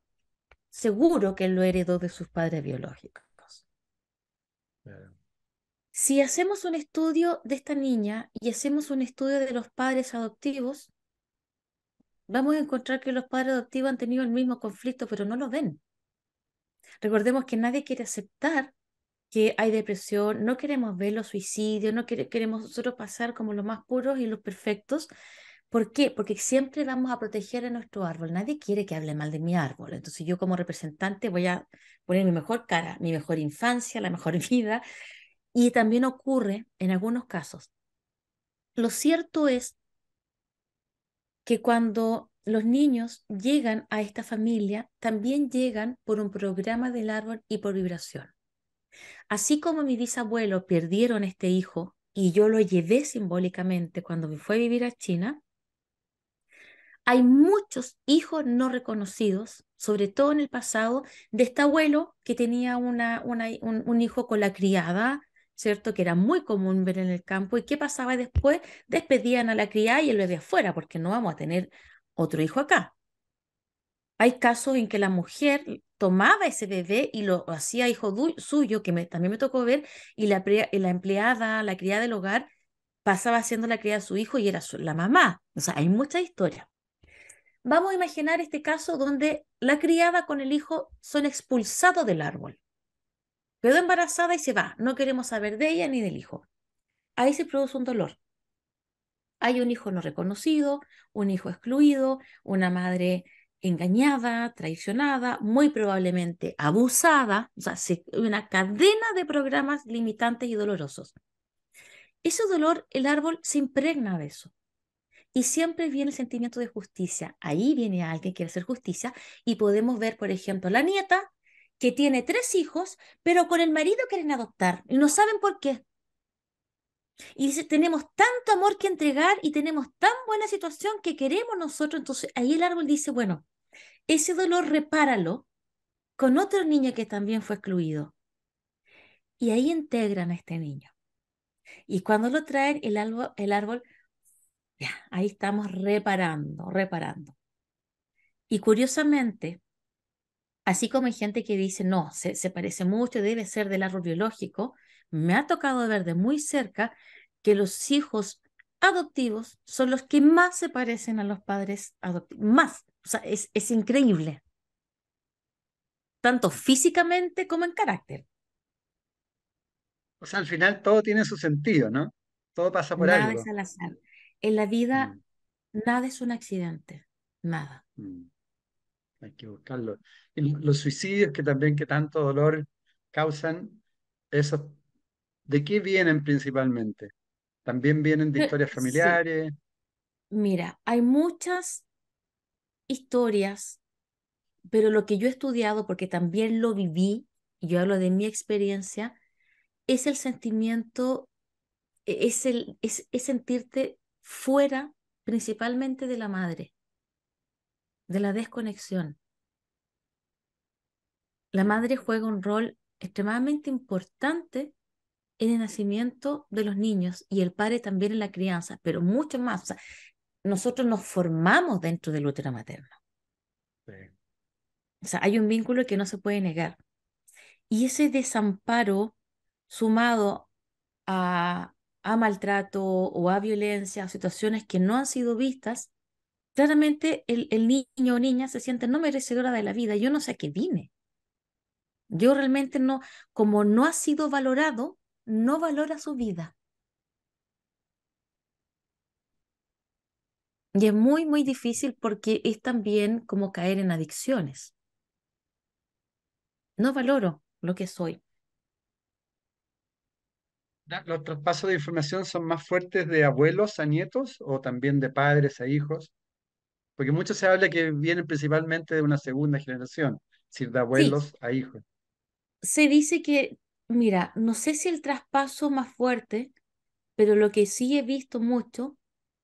Speaker 2: seguro que lo heredó de sus padres biológicos. Si hacemos un estudio de esta niña y hacemos un estudio de los padres adoptivos, vamos a encontrar que los padres adoptivos han tenido el mismo conflicto, pero no lo ven. Recordemos que nadie quiere aceptar que hay depresión, no queremos ver los suicidios, no queremos nosotros pasar como los más puros y los perfectos. ¿Por qué? Porque siempre vamos a proteger a nuestro árbol. Nadie quiere que hable mal de mi árbol. Entonces yo como representante voy a poner mi mejor cara, mi mejor infancia, la mejor vida. Y también ocurre en algunos casos. Lo cierto es que cuando los niños llegan a esta familia, también llegan por un programa del árbol y por vibración. Así como mi bisabuelo perdieron este hijo y yo lo llevé simbólicamente cuando me fue a vivir a China, hay muchos hijos no reconocidos, sobre todo en el pasado, de este abuelo que tenía un, hijo con la criada, ¿cierto? Que era muy común ver en el campo. ¿Y qué pasaba después? Despedían a la criada y el bebé afuera, porque no vamos a tener otro hijo acá. Hay casos en que la mujer tomaba ese bebé y lo hacía hijo suyo, que también me tocó ver, y la, la, empleada, la criada del hogar, pasaba haciendo la criada de su hijo y era la mamá. O sea, hay mucha historia. Vamos a imaginar este caso donde la criada con el hijo son expulsados del árbol. Quedó embarazada y se va. No queremos saber de ella ni del hijo. Ahí se produce un dolor. Hay un hijo no reconocido, un hijo excluido, una madre engañada, traicionada, muy probablemente abusada, o sea, una cadena de programas limitantes y dolorosos. Ese dolor, el árbol se impregna de eso. Y siempre viene el sentimiento de justicia. Ahí viene alguien que quiere hacer justicia y podemos ver, por ejemplo, la nieta que tiene tres hijos, pero con el marido quieren adoptar y no saben por qué. Y dice, tenemos tanto amor que entregar y tenemos tan buena situación que queremos nosotros. Entonces ahí el árbol dice, bueno, ese dolor repáralo con otro niño que también fue excluido. Y ahí integran a este niño. Y cuando lo traen, el árbol, el árbol ya, ahí estamos reparando, reparando. Y curiosamente, así como hay gente que dice, no, se, se parece mucho, debe ser del árbol biológico, me ha tocado ver de muy cerca que los hijos adoptivos son los que más se parecen a los padres adoptivos, más. O sea, es, es increíble. Tanto físicamente como en carácter.
Speaker 1: O sea, al final todo tiene su sentido, ¿no? Todo pasa por
Speaker 2: Nada
Speaker 1: algo.
Speaker 2: es al azar. En la vida,
Speaker 1: Mm,
Speaker 2: nada es un accidente. Nada.
Speaker 1: mm, hay que buscarlo. Y los suicidios que también que tanto dolor causan, esos, ¿de qué vienen principalmente? También vienen de historias
Speaker 2: sí,
Speaker 1: familiares.
Speaker 2: mira, hay muchas historias, pero lo que yo he estudiado, porque también lo viví, y yo hablo de mi experiencia, es el sentimiento, e- es, el, es, es sentirte fuera principalmente de la madre, de la desconexión. La madre juega un rol extremadamente importante en el nacimiento de los niños y el padre también en la crianza, pero mucho más. O sea, nosotros nos formamos dentro del útero materno.
Speaker 1: Sí.
Speaker 2: O sea, hay un vínculo que no se puede negar. Y ese desamparo sumado a, a maltrato o a violencia, a situaciones que no han sido vistas, claramente el, el niño o niña se siente no merecedora de la vida. Yo no sé a qué vine. Yo realmente no, como no ha sido valorado, no valora su vida. Y es muy, muy difícil porque es también como caer en adicciones. No valoro lo que soy.
Speaker 1: ¿Los traspasos de información son más fuertes de abuelos a nietos o también de padres a hijos? Porque mucho se habla que vienen principalmente de una segunda generación, es decir, de
Speaker 2: Sí,
Speaker 1: abuelos a hijos.
Speaker 2: se dice que, mira, no sé si el traspaso más fuerte, pero lo que sí he visto mucho,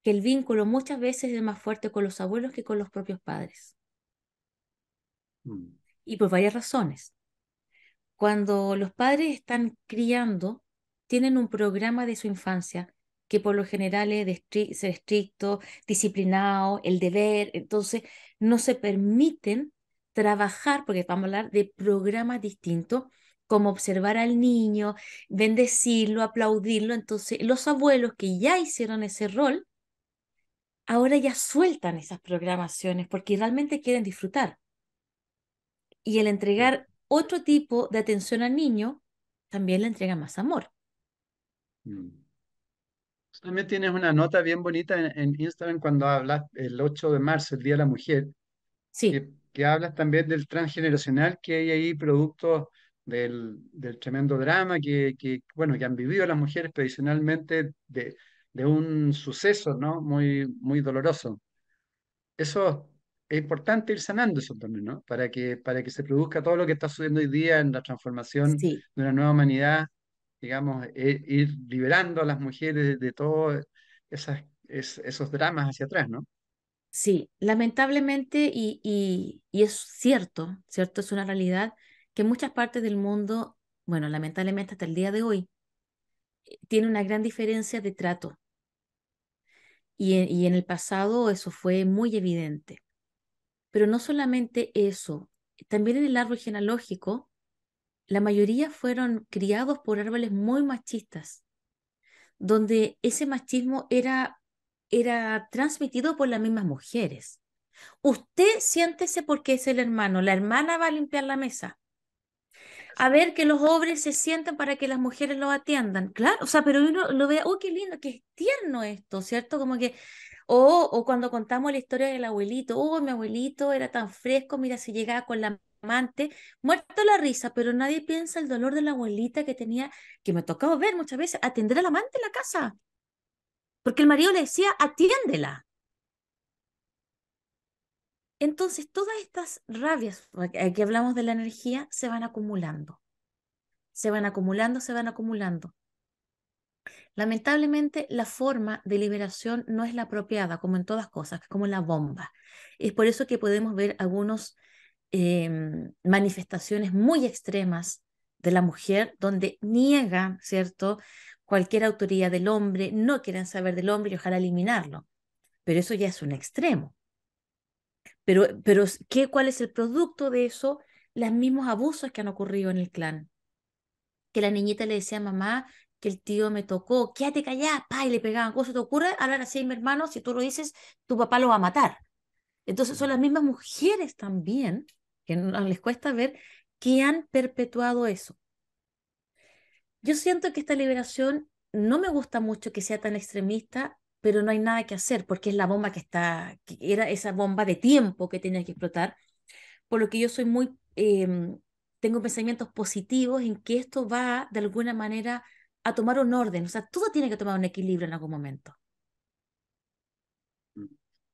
Speaker 2: que el vínculo muchas veces es más fuerte con los abuelos que con los propios padres.
Speaker 1: Mm,
Speaker 2: Y por varias razones. Cuando los padres están criando, tienen un programa de su infancia que por lo general es de ser estricto, disciplinado, el deber, entonces no se permiten trabajar, porque vamos a hablar de programas distintos, como observar al niño, bendecirlo, aplaudirlo. Entonces, los abuelos que ya hicieron ese rol, ahora ya sueltan esas programaciones porque realmente quieren disfrutar. Y el entregar otro tipo de atención al niño, también le entrega más amor.
Speaker 1: Mm. También tienes una nota bien bonita en, Instagram cuando hablas el 8 de marzo, el Día de la Mujer,
Speaker 2: Sí,
Speaker 1: que, hablas también del transgeneracional, que hay ahí productos del, del tremendo drama que, que, bueno, que han vivido las mujeres tradicionalmente de, de un suceso, ¿no? Muy, muy doloroso. Eso es importante ir sanando eso también, ¿no? Para que, para que se produzca todo lo que está sucediendo hoy día en la transformación
Speaker 2: sí,
Speaker 1: de una nueva humanidad, digamos, e- ir liberando a las mujeres de, todos esas, es- esos dramas hacia atrás, ¿no?
Speaker 2: sí. Lamentablemente, y, y, y es cierto, ¿cierto? Es una realidad que muchas partes del mundo, bueno, lamentablemente hasta el día de hoy, tiene una gran diferencia de trato. Y, en- y en el pasado eso fue muy evidente. Pero no solamente eso, también en el árbol genealógico, la mayoría fueron criados por árboles muy machistas, donde ese machismo era, era transmitido por las mismas mujeres. Usted siéntese porque es el hermano, la hermana va a limpiar la mesa. A ver que los hombres se sienten para que las mujeres lo atiendan. Claro, o sea, pero uno lo ve, oh, qué lindo, qué tierno esto, ¿cierto? Como que, o, o cuando contamos la historia del abuelito, oh, mi abuelito era tan fresco, mira, se llegaba con la amante, muerto la risa, pero nadie piensa el dolor de la abuelita que tenía, que me tocaba ver muchas veces, atender al amante en la casa, porque el marido le decía, atiéndela. Entonces, todas estas rabias, aquí hablamos de la energía, se van acumulando, se van acumulando, se van acumulando. Lamentablemente, la forma de liberación no es la apropiada, como en todas cosas, como la bomba. Es por eso que podemos ver algunas em, manifestaciones muy extremas de la mujer, donde niegan, ¿cierto?, cualquier autoridad del hombre, no quieren saber del hombre y ojalá eliminarlo. Pero eso ya es un extremo. Pero, pero ¿qué, ¿cuál es el producto de eso? Los mismos abusos que han ocurrido en el clan. Que la niñita le decía a mamá que el tío me tocó, quédate callada, pa, y le pegaban. ¿Cómo se te ocurre hablar así mi hermano? Si tú lo dices, tu papá lo va a matar. Entonces son las mismas mujeres también, que no les cuesta ver, que han perpetuado eso. Yo siento que esta liberación no me gusta mucho que sea tan extremista, pero no hay nada que hacer porque es la bomba que está, que era esa bomba de tiempo que tenía que explotar, por lo que yo soy muy, eh, tengo pensamientos positivos en que esto va de alguna manera a tomar un orden, o sea, todo tiene que tomar un equilibrio en algún momento.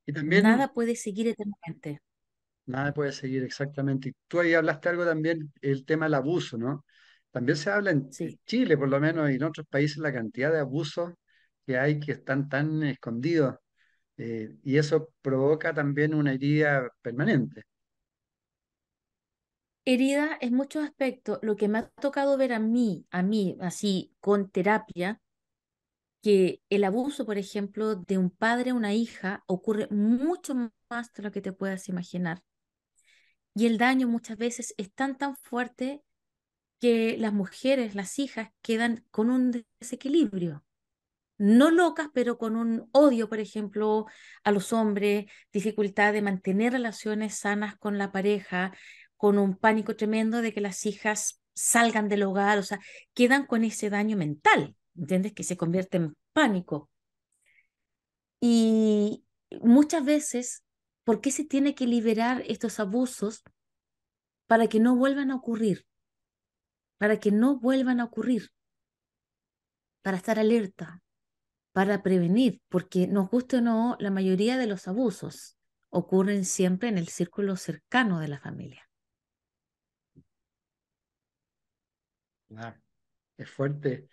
Speaker 1: Y también,
Speaker 2: Nada puede seguir eternamente.
Speaker 1: nada puede seguir exactamente. Y tú ahí hablaste algo también, el tema del abuso, ¿no? También se habla en, en
Speaker 2: Sí.
Speaker 1: Chile, por lo menos, y en otros países, la cantidad de abusos que hay que están tan escondidos, eh, y eso provoca también una herida permanente.
Speaker 2: Herida en muchos aspectos. Lo que me ha tocado ver a mí, a mí, así, con terapia, que el abuso, por ejemplo, de un padre a una hija ocurre mucho más de lo que te puedas imaginar. Y el daño muchas veces es tan, tan fuerte que las mujeres, las hijas, quedan con un desequilibrio. No locas, pero con un odio, por ejemplo, a los hombres, dificultad de mantener relaciones sanas con la pareja, con un pánico tremendo de que las hijas salgan del hogar, o sea, quedan con ese daño mental, ¿entiendes? Que se convierte en pánico. Y muchas veces, ¿por qué se tiene que liberar estos abusos para que no vuelvan a ocurrir? Para que no vuelvan a ocurrir, para estar alerta, para prevenir, porque nos guste o no, la mayoría de los abusos ocurren siempre en el círculo cercano de la familia.
Speaker 1: Ah, es fuerte.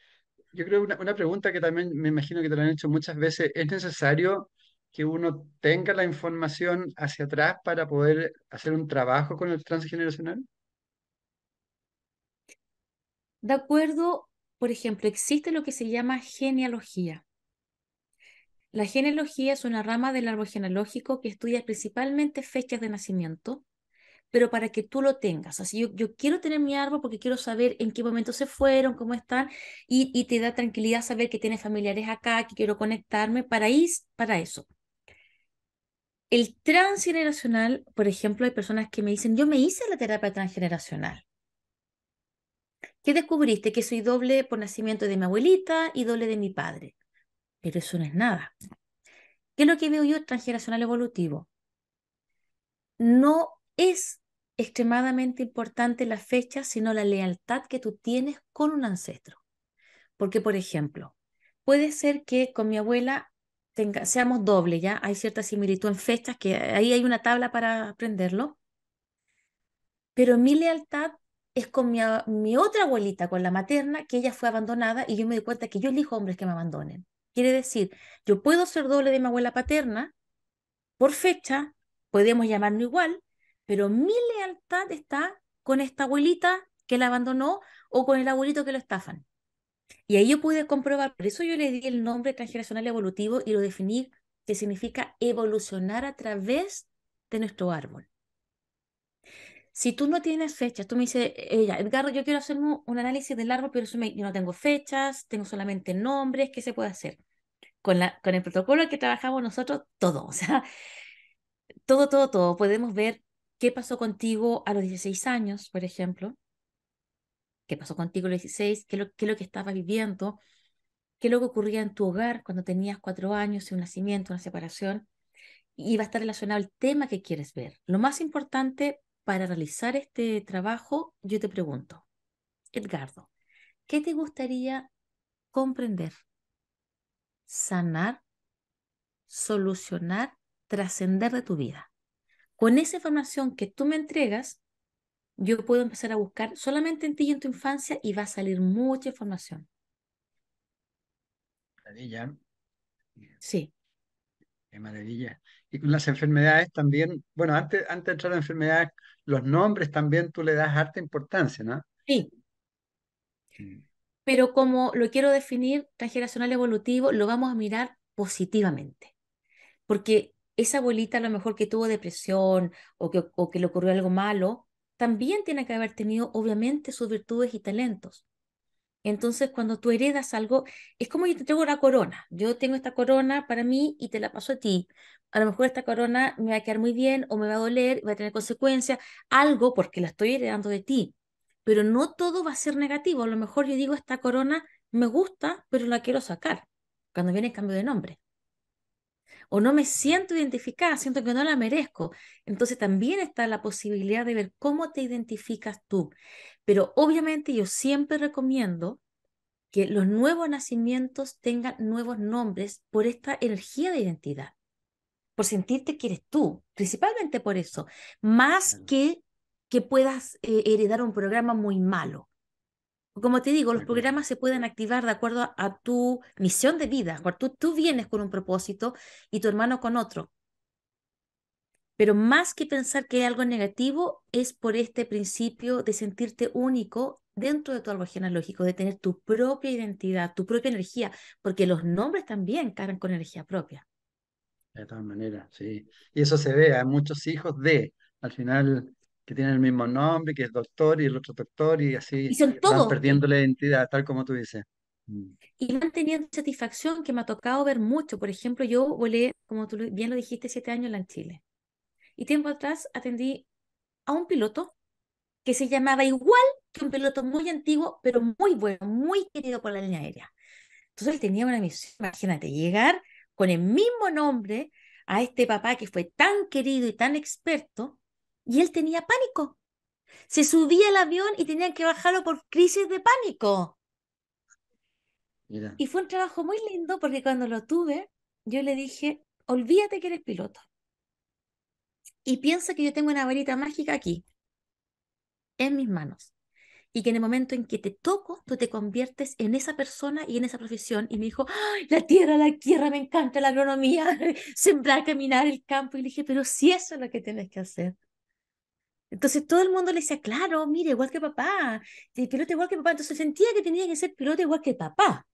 Speaker 1: Yo creo una, una pregunta que también me imagino que te lo han hecho muchas veces, ¿es necesario que uno tenga la información hacia atrás para poder hacer un trabajo con el transgeneracional?
Speaker 2: De acuerdo, por ejemplo, existe lo que se llama genealogía. La genealogía es una rama del árbol genealógico que estudia principalmente fechas de nacimiento, pero para que tú lo tengas. Así yo, quiero tener mi árbol porque quiero saber en qué momento se fueron, cómo están, y, y te da tranquilidad saber que tienes familiares acá, que quiero conectarme para, ir, para eso. El transgeneracional, por ejemplo, hay personas que me dicen, yo me hice la terapia transgeneracional. ¿Qué descubriste? Que soy doble por nacimiento de mi abuelita y doble de mi padre. Pero eso no es nada. ¿Qué es lo que veo yo transgeneracional evolutivo? No es extremadamente importante la fecha, sino la lealtad que tú tienes con un ancestro. Porque, por ejemplo, puede ser que con mi abuela tenga, seamos doble, ¿ya? Hay cierta similitud en fechas, que ahí hay una tabla para aprenderlo. Pero mi lealtad es con mi, mi otra abuelita, con la materna, que ella fue abandonada y yo me di cuenta que yo elijo hombres que me abandonen. Quiere decir, yo puedo ser doble de mi abuela paterna por fecha, podemos llamarlo igual, pero mi lealtad está con esta abuelita que la abandonó o con el abuelito que lo estafan. Y ahí yo pude comprobar, por eso yo le di el nombre transgeneracional evolutivo y lo definí que significa evolucionar a través de nuestro árbol. Si tú no tienes fechas, tú me dices, ella, yo quiero hacer un, análisis del árbol, pero yo no tengo fechas, tengo solamente nombres, ¿qué se puede hacer? Con, la, con el protocolo que trabajamos nosotros, todo, o sea, todo, todo, todo. Podemos ver qué pasó contigo a los 16 años, por ejemplo, qué pasó contigo a los 16, qué, lo, qué es lo que estabas viviendo, qué es lo que ocurría en tu hogar cuando tenías cuatro años, un nacimiento, una separación, y va a estar relacionado al tema que quieres ver. Lo más importante para realizar este trabajo, yo te pregunto, Edgardo, ¿qué te gustaría comprender, sanar, solucionar, trascender de tu vida? Con esa información que tú me entregas, yo puedo empezar a buscar solamente en ti y en tu infancia y va a salir mucha información. Sí.
Speaker 1: Qué maravilla. Y con las enfermedades también, bueno, antes, antes de entrar a enfermedades, los nombres también tú le das harta importancia, ¿no?
Speaker 2: Sí. Pero como lo quiero definir transgeneracional evolutivo, lo vamos a mirar positivamente. Porque esa abuelita a lo mejor que tuvo depresión o que, o que le ocurrió algo malo, también tiene que haber tenido obviamente sus virtudes y talentos. Entonces, cuando tú heredas algo, es como yo te tengo una corona. Yo tengo esta corona para mí y te la paso a ti. A lo mejor esta corona me va a quedar muy bien o me va a doler, va a tener consecuencias, algo porque la estoy heredando de ti. Pero no todo va a ser negativo. A lo mejor yo digo, esta corona me gusta, pero la quiero sacar cuando viene el cambio de nombre o no me siento identificada, siento que no la merezco. Entonces también está la posibilidad de ver cómo te identificas tú. Pero obviamente yo siempre recomiendo que los nuevos nacimientos tengan nuevos nombres por esta energía de identidad, por sentirte que eres tú, principalmente por eso, más que que puedas eh, heredar un programa muy malo. Como te digo, los programas se pueden activar de acuerdo a, tu misión de vida. Tú, tú vienes con un propósito y tu hermano con otro. Pero más que pensar que hay algo negativo, es por este principio de sentirte único dentro de tu árbol genealógico, de tener tu propia identidad, tu propia energía, porque los nombres también cargan con energía propia.
Speaker 1: De todas maneras, sí. Y eso se ve, hay muchos hijos de, al final que tienen el mismo nombre, que es doctor y el otro doctor, y así
Speaker 2: Y son
Speaker 1: van
Speaker 2: todos,
Speaker 1: perdiendo la identidad, tal como tú dices. Mm,
Speaker 2: y van teniendo satisfacción que me ha tocado ver mucho. Por ejemplo, yo volé, como tú bien lo dijiste, siete años en Chile. Y tiempo atrás atendí a un piloto que se llamaba igual que un piloto muy antiguo, pero muy bueno, muy querido por la línea aérea. Entonces él tenía una misión, imagínate, llegar con el mismo nombre a este papá que fue tan querido y tan experto, y él tenía pánico. Se subía al avión y tenían que bajarlo por crisis de pánico. Y fue un trabajo muy lindo porque cuando lo tuve, yo le dije, olvídate que eres piloto. Y piensa que yo tengo una varita mágica aquí, en mis manos. Y que en el momento en que te toco, tú te conviertes en esa persona y en esa profesión. Y me dijo, ¡Ay, la tierra, la tierra, me encanta la agronomía, sembrar, caminar el campo. Y le dije, pero si eso es lo que tienes que hacer. Entonces todo el mundo le decía, claro, mire, igual que papá, piloto igual que papá. Entonces sentía que tenía que ser piloto igual que papá.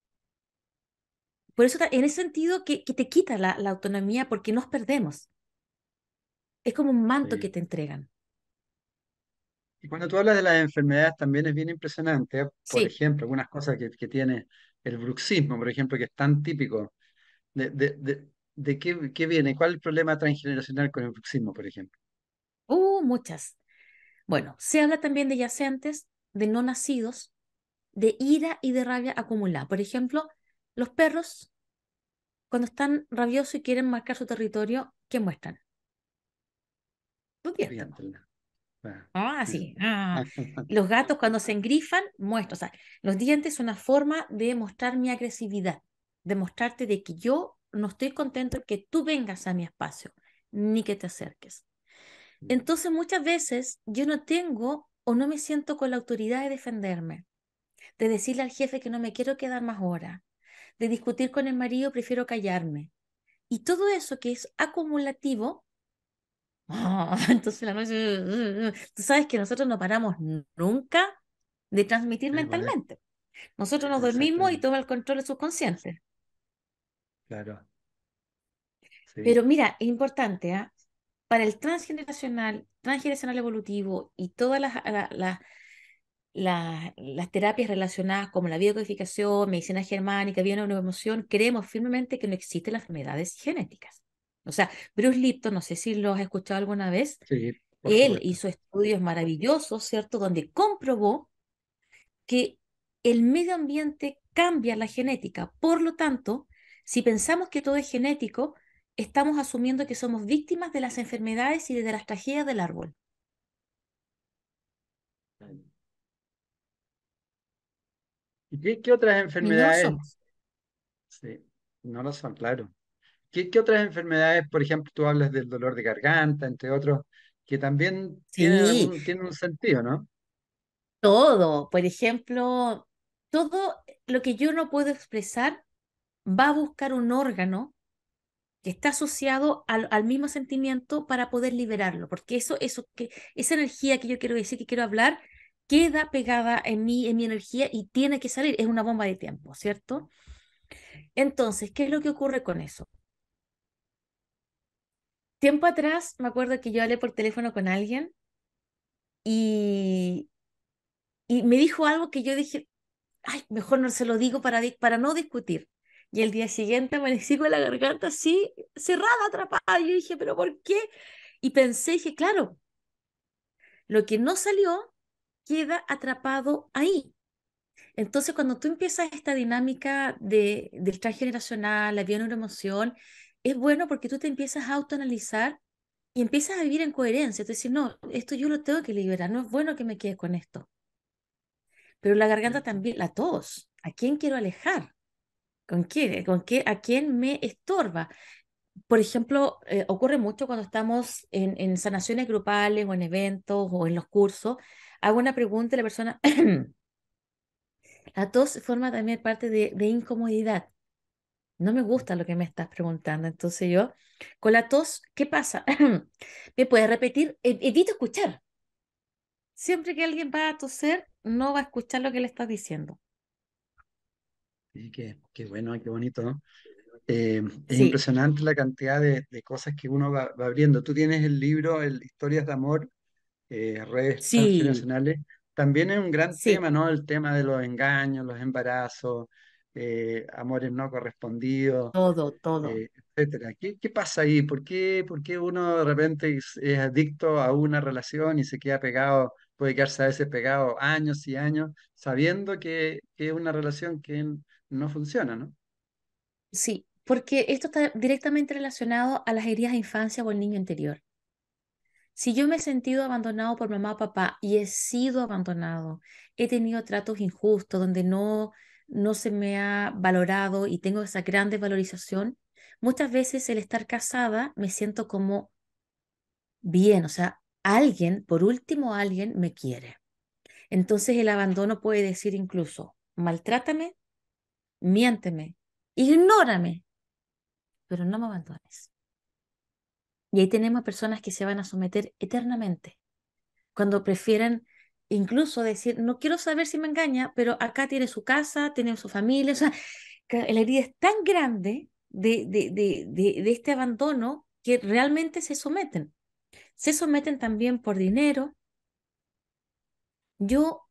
Speaker 2: por eso en ese sentido que, que te quita la, la, autonomía porque nos perdemos. Es como un manto
Speaker 1: Sí.
Speaker 2: que te entregan.
Speaker 1: Y cuando tú hablas de las enfermedades también es bien impresionante. ¿eh? Por
Speaker 2: Sí.
Speaker 1: ejemplo, algunas cosas que, que tiene el bruxismo, por ejemplo, que es tan típico. ¿De, de, de, de qué, qué viene? ¿Cuál es el problema transgeneracional con el bruxismo, por ejemplo?
Speaker 2: Uh, muchas. Bueno, se habla también de yacentes, de no nacidos, de ira y de rabia acumulada. Por ejemplo, los perros, cuando están rabiosos y quieren marcar su territorio, ¿qué muestran? Dientes.
Speaker 1: Ah.
Speaker 2: Ah, sí. Ah. Los gatos cuando se engrifan, muestran. O sea, los dientes son una forma de mostrar mi agresividad, de mostrarte de que yo no estoy contento que tú vengas a mi espacio, ni que te acerques. Entonces muchas veces yo no tengo o no me siento con la autoridad de defenderme, de decirle al jefe que no me quiero quedar más horas, de discutir con el marido, prefiero callarme. Y todo eso que es acumulativo, oh, entonces la noche, tú sabes que nosotros no paramos nunca de transmitir
Speaker 1: Sí,
Speaker 2: mentalmente. Nosotros nos dormimos y toma el control el subconsciente.
Speaker 1: Claro. Sí.
Speaker 2: Pero mira, es importante, ¿eh? Para el transgeneracional, transgeneracional evolutivo y todas las, la, la, la, las terapias relacionadas como la biocodificación, medicina germánica, bioneuroemoción, creemos firmemente que no existen las enfermedades genéticas. O sea, Bruce Lipton, no sé si lo has escuchado alguna vez,
Speaker 1: sí,
Speaker 2: él
Speaker 1: supuesto.
Speaker 2: hizo estudios maravillosos, ¿cierto?, donde comprobó que el medio ambiente cambia la genética. Por lo tanto, si pensamos que todo es genético, estamos asumiendo que somos víctimas de las enfermedades y de las tragedias del árbol.
Speaker 1: ¿Y qué, qué otras
Speaker 2: no
Speaker 1: enfermedades?
Speaker 2: somos.
Speaker 1: Sí, no lo son, claro. ¿Qué, qué otras enfermedades, por ejemplo, tú hablas del dolor de garganta, entre otros, que también tienen
Speaker 2: Sí,
Speaker 1: algún, tienen un sentido, ¿no?
Speaker 2: todo. Por ejemplo, todo lo que yo no puedo expresar va a buscar un órgano que está asociado al, al, mismo sentimiento para poder liberarlo, porque eso, eso que, esa energía que yo quiero decir, que quiero hablar, queda pegada en mí, en mi energía y tiene que salir, es una bomba de tiempo, ¿cierto? Entonces, ¿qué es lo que ocurre con eso? Tiempo atrás, me acuerdo que yo hablé por teléfono con alguien y, y me dijo algo que yo dije, ay, mejor no se lo digo para, para no discutir. Y el día siguiente amanecí con la garganta así, cerrada, atrapada. Y yo dije, ¿pero por qué? Y pensé, dije, claro, lo que no salió queda atrapado ahí. Entonces, cuando tú empiezas esta dinámica de, del transgeneracional, la bioneuroemoción, es bueno porque tú te empiezas a autoanalizar y empiezas a vivir en coherencia. Tú dices, no, esto yo lo tengo que liberar, no es bueno que me quede con esto. Pero la garganta también, la tos, ¿a quién quiero alejar? ¿Con qué? ¿Con qué? ¿A quién me estorba? Por ejemplo, eh, ocurre mucho cuando estamos en, sanaciones grupales o en eventos o en los cursos. Hago una pregunta y la persona... la tos forma también parte de, de, incomodidad. No me gusta lo que me estás preguntando. Entonces yo, con la tos, ¿qué pasa? ¿Me puedes repetir? Evito escuchar. Siempre que alguien va a toser, no va a escuchar lo que le estás diciendo.
Speaker 1: Sí, qué, qué bueno, qué bonito, ¿no? Eh, es
Speaker 2: Sí,
Speaker 1: impresionante la cantidad de, de cosas que uno va, va abriendo. Tú tienes el libro, el Historias de Amor, eh, Redes
Speaker 2: sí,
Speaker 1: Transgeneracionales. También es un gran
Speaker 2: sí,
Speaker 1: tema, ¿no? El tema de los engaños, los embarazos, eh, amores no correspondidos,
Speaker 2: todo, todo.
Speaker 1: etcétera. ¿Qué, qué pasa ahí? ¿Por qué, por qué uno de repente es, es adicto a una relación y se queda pegado, puede quedarse a veces pegado años y años, sabiendo que, que es una relación que no funciona, ¿no?
Speaker 2: Sí, porque esto está directamente relacionado a las heridas de infancia o el niño interior. Si yo me he sentido abandonado por mamá o papá y he sido abandonado, he tenido tratos injustos donde no, no se me ha valorado y tengo esa gran desvalorización, muchas veces el estar casada me siento como bien, o sea, alguien, por último alguien, me quiere. Entonces el abandono puede decir incluso, maltrátame, miénteme, ignórame, pero no me abandones. Y ahí tenemos personas que se van a someter eternamente, cuando prefieren incluso decir, no quiero saber si me engaña, pero acá tiene su casa, tiene su familia, o sea, la herida es tan grande de, de, de, de, este abandono que realmente se someten. Se someten también por dinero. Yo,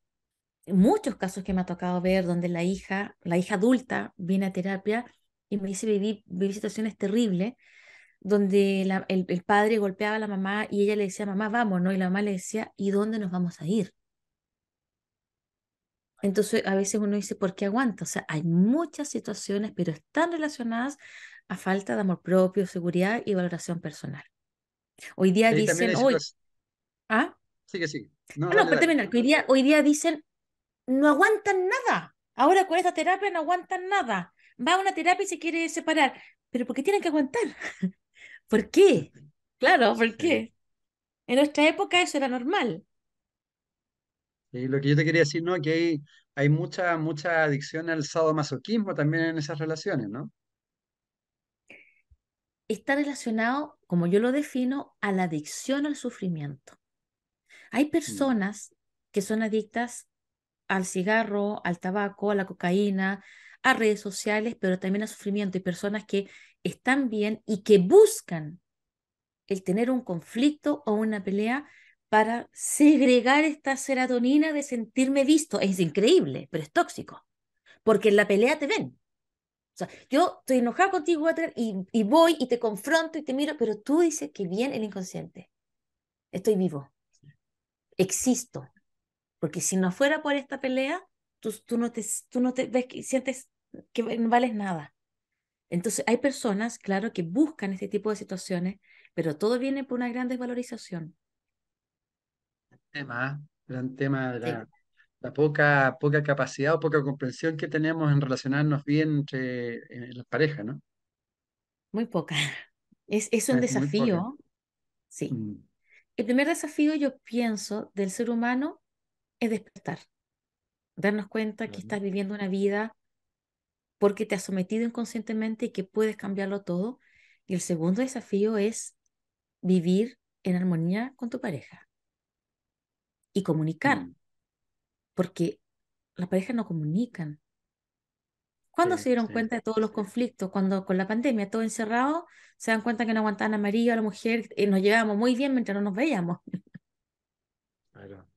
Speaker 2: muchos casos que me ha tocado ver donde la hija, la hija adulta viene a terapia y me dice vivir, situaciones terribles, donde el, el, padre golpeaba a la mamá y ella le decía, mamá, vamos, ¿no? Y la mamá le decía, ¿y dónde nos vamos a ir? Entonces, a veces uno dice, ¿por qué aguanta? O sea, hay muchas situaciones, pero están relacionadas a falta de amor propio, seguridad y valoración personal. Hoy día dicen, hoy...
Speaker 1: ¿Ah? Sigue, sigue.
Speaker 2: No, no, no terminar, hoy día, hoy día dicen, no aguantan nada. Ahora con esta terapia no aguantan nada. Va a una terapia y se quiere separar. Pero ¿por qué tienen que aguantar? ¿Por qué? Claro, ¿por qué? En nuestra época eso era normal.
Speaker 1: Y lo que yo te quería decir, ¿no? Que hay, hay mucha, mucha adicción al sadomasoquismo también en esas relaciones, ¿no?
Speaker 2: Está relacionado, como yo lo defino, a la adicción al sufrimiento. Hay mm. personas que son adictas al cigarro, al tabaco, a la cocaína, a redes sociales, pero también al sufrimiento. Y personas que están bien y que buscan el tener un conflicto o una pelea para segregar esta serotonina de sentirme visto. Es increíble, pero es tóxico, porque en la pelea te ven. O sea, yo estoy enojado contigo y, y voy y te confronto y te miro, pero tú dices que bien el inconsciente. Estoy vivo. Existo. Porque si no fuera por esta pelea, tú, tú no, te, tú no te ves, sientes que no vales nada. Entonces, hay personas, claro, que buscan este tipo de situaciones, pero todo viene por una gran desvalorización
Speaker 1: tema, gran tema de la, poca, poca capacidad o poca comprensión que tenemos en relacionarnos bien entre las parejas, ¿no?
Speaker 2: Muy poca. Es, es un desafío. Sí. Mm. El primer desafío, yo pienso, del ser humano es despertar. Darnos cuenta que estás viviendo una vida porque te has sometido inconscientemente y que puedes cambiarlo todo. Y el segundo desafío es vivir en armonía con tu pareja y comunicar, mm. porque las parejas no comunican. ¿Cuándo se dieron cuenta de todos los conflictos? Cuando con la pandemia, todo encerrado, se dan cuenta que no aguantaban a María, a la mujer, y nos llevábamos muy bien mientras no nos veíamos.
Speaker 1: Claro.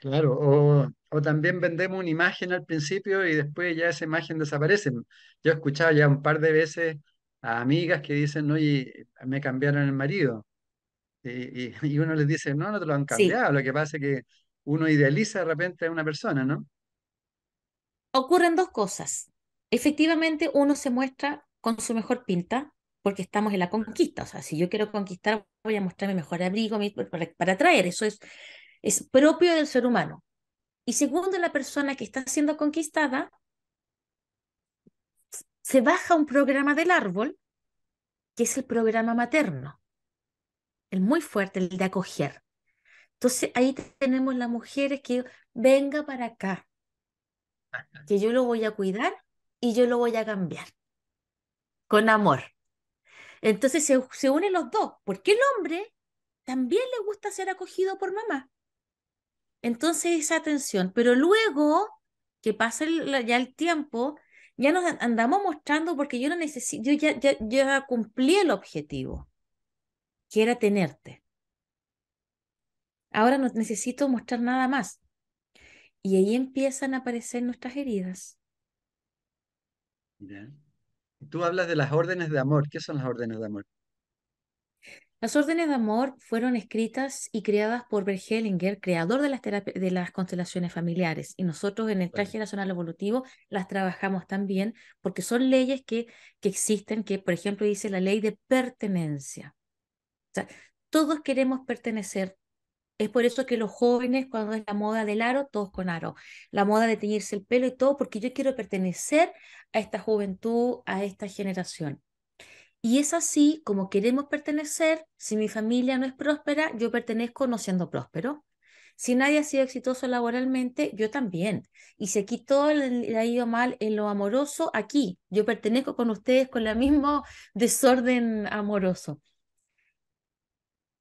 Speaker 1: Claro, o, o, también vendemos una imagen al principio y después ya esa imagen desaparece. Yo he escuchado ya un par de veces a amigas que dicen, oye, me cambiaron el marido. Y, uno les dice, no, no te lo han cambiado. Lo que pasa es que uno idealiza de repente a una persona, ¿no?
Speaker 2: Ocurren dos cosas. Efectivamente, uno se muestra con su mejor pinta porque estamos en la conquista. O sea, si yo quiero conquistar, voy a mostrar mi mejor abrigo para, para atraer. Eso es, es propio del ser humano. Y segundo, la persona que está siendo conquistada se baja un programa del árbol, que es el programa materno el muy fuerte, el de acoger. Entonces ahí tenemos las mujeres que venga para acá, que yo lo voy a cuidar y yo lo voy a cambiar con amor. Entonces se, se unen los dos, porque el hombre también le gusta ser acogido por mamá. Entonces esa atención, pero luego que pasa ya el tiempo, ya nos andamos mostrando porque yo no necesito, yo ya, ya, ya cumplí el objetivo quiera tenerte. Ahora no necesito mostrar nada más. Y ahí empiezan a aparecer nuestras heridas.
Speaker 1: Tú hablas de las órdenes de amor. ¿Qué son las órdenes de amor?
Speaker 2: Las órdenes de amor fueron escritas y creadas por Bert Hellinger, creador de las, de las constelaciones familiares. Y nosotros en el traje nacional evolutivo las trabajamos también porque son leyes que, que existen, que por ejemplo dice la ley de pertenencia todos queremos pertenecer. Es por eso que los jóvenes, cuando es la moda del aro, todos con aro. La moda de teñirse el pelo y todo, porque yo quiero pertenecer a esta juventud, a esta generación. Y es así como queremos pertenecer. Si mi familia no es próspera, yo pertenezco no siendo próspero. Si nadie ha sido exitoso laboralmente, yo también. Y si aquí todo le ha ido mal en lo amoroso, aquí yo pertenezco con ustedes con el mismo desorden amoroso.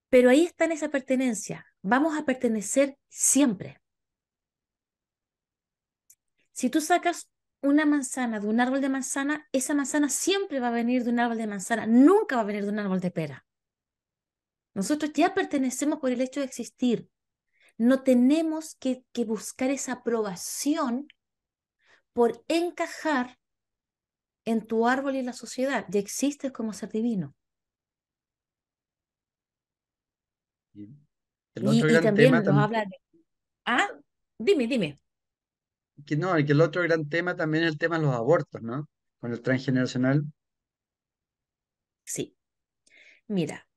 Speaker 2: Pero ahí está en esa pertenencia. Vamos a pertenecer siempre. Si tú sacas una manzana de un árbol de manzana, esa manzana siempre va a venir de un árbol de manzana, nunca va a venir de un árbol de pera. Nosotros ya pertenecemos por el hecho de existir. No tenemos que, que buscar esa aprobación por encajar en tu árbol y en la sociedad. Ya existes como ser divino.
Speaker 1: El otro
Speaker 2: Y, también
Speaker 1: tema
Speaker 2: nos habla de... Ah, dime, dime.
Speaker 1: Que no, que el otro gran tema también es el tema de los abortos, ¿no? Con el transgeneracional.
Speaker 2: Sí, mira,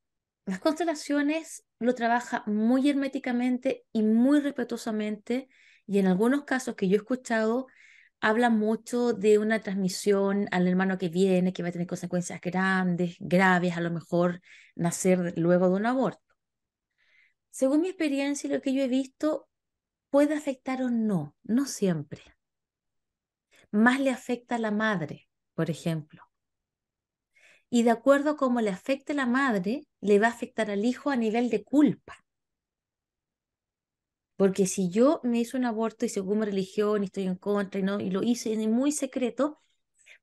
Speaker 2: las constelaciones lo trabaja muy herméticamente y muy respetuosamente y en algunos casos que yo he escuchado habla mucho de una transmisión al hermano que viene, que va a tener consecuencias grandes, graves, a lo mejor nacer luego de un aborto. Según mi experiencia y lo que yo he visto, puede afectar o no, no siempre. Más le afecta a la madre, por ejemplo. Y de acuerdo a cómo le afecte a la madre, le va a afectar al hijo a nivel de culpa. Porque si yo me hice un aborto y según mi religión estoy en contra y, no, y lo hice muy secreto,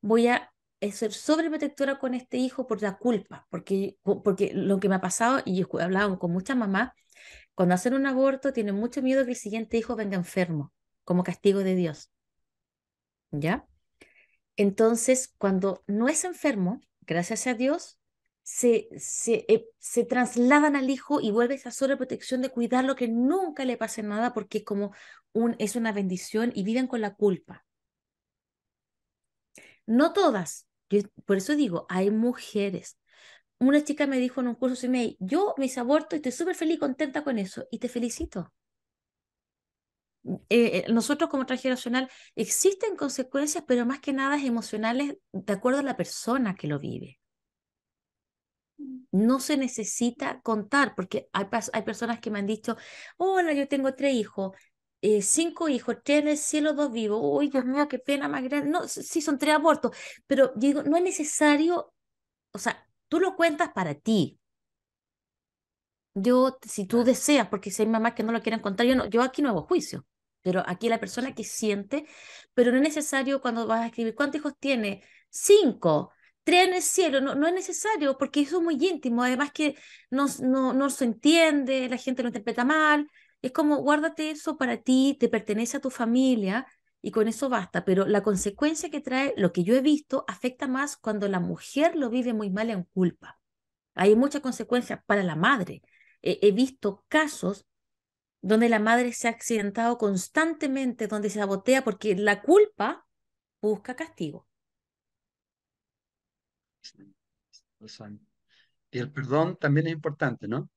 Speaker 2: voy a ser sobreprotectora con este hijo por la culpa. Porque, porque lo que me ha pasado, y he hablado con muchas mamás, cuando hacen un aborto tienen mucho miedo que el siguiente hijo venga enfermo, como castigo de Dios. ¿Ya? Entonces, cuando no es enfermo, gracias a Dios, se, se, eh, se trasladan al hijo y vuelve esa sobreprotección de cuidarlo, que nunca le pase nada, porque es como un, es una bendición y viven con la culpa. No todas, por eso digo, hay mujeres. Una chica me dijo en un curso CMA, yo me hice aborto y estoy súper feliz y contenta con eso, y te felicito. Eh, eh, nosotros como transgeneracional existen consecuencias, pero más que nada es emocionales de acuerdo a la persona que lo vive. No se necesita contar, porque hay, personas que me han dicho, hola, yo tengo tres hijos, eh, cinco hijos, tres en el cielo, dos vivos. Uy, Dios mío, qué pena más grande. No, sí, son tres abortos, pero digo, no es necesario, o sea, tú lo cuentas para ti. Yo, si tú deseas, porque si hay mamás que no lo quieren contar, yo, no, yo aquí no hago juicio, pero aquí la persona que siente, pero no es necesario cuando vas a escribir, ¿cuántos hijos tiene? Cinco, tres en el cielo, no, no es necesario, porque eso es muy íntimo, además que no, no, no se entiende, la gente lo interpreta mal, es como, guárdate eso para ti, te pertenece a tu familia, y con eso basta, pero la consecuencia que trae, lo que yo he visto, afecta más cuando la mujer lo vive muy mal en culpa. Hay muchas consecuencias para la madre. He, he visto casos donde la madre se ha accidentado constantemente, donde se sabotea porque la culpa busca castigo.
Speaker 1: Y el perdón también es importante, ¿no?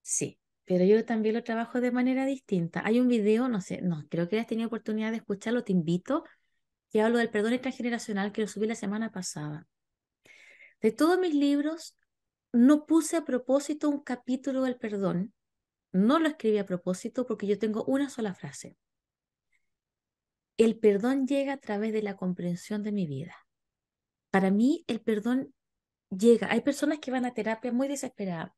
Speaker 2: Sí, pero yo también lo trabajo de manera distinta. Hay un video, no sé, no, creo que has tenido oportunidad de escucharlo, te invito, que hablo del perdón transgeneracional que lo subí la semana pasada. De todos mis libros, no puse a propósito un capítulo del perdón, no lo escribí a propósito porque yo tengo una sola frase. El perdón llega a través de la comprensión de mi vida. Para mí, el perdón llega. Hay personas que van a terapia muy desesperadas.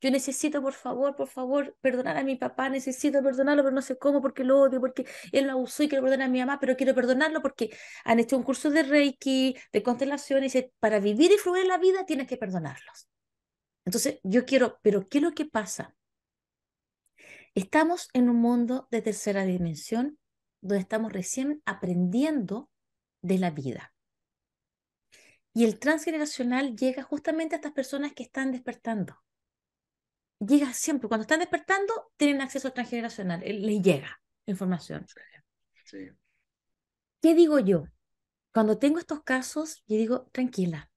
Speaker 2: Yo necesito, por favor, por favor, perdonar a mi papá, necesito perdonarlo, pero no sé cómo, porque lo odio, porque él lo abusó y quiero perdonar a mi mamá, pero quiero perdonarlo porque han hecho un curso de Reiki, de constelación, y para vivir y fluir la vida tienes que perdonarlos. Entonces, yo quiero, pero ¿qué es lo que pasa? Estamos en un mundo de tercera dimensión donde estamos recién aprendiendo de la vida. Y el transgeneracional llega justamente a estas personas que están despertando. Llega siempre, cuando están despertando, tienen acceso al transgeneracional, les llega información.
Speaker 1: Sí.
Speaker 2: ¿Qué digo yo? Cuando tengo estos casos, yo digo, tranquila,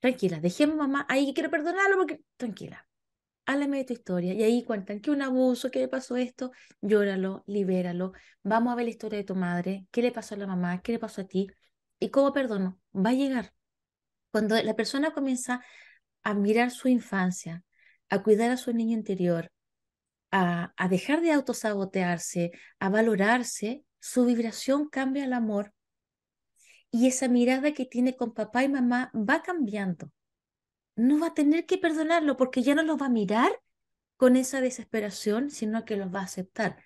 Speaker 2: tranquila, dejemos mamá, ahí quiero perdonarlo porque, tranquila, háblame de tu historia. Y ahí cuentan que un abuso, que le pasó esto, llóralo, libéralo, vamos a ver la historia de tu madre, qué le pasó a la mamá, qué le pasó a ti, y cómo perdono, va a llegar. Cuando la persona comienza a mirar su infancia, a cuidar a su niño interior, a, a dejar de autosabotearse, a valorarse, su vibración cambia al amor y esa mirada que tiene con papá y mamá va cambiando. No va a tener que perdonarlo porque ya no los va a mirar con esa desesperación, sino que los va a aceptar.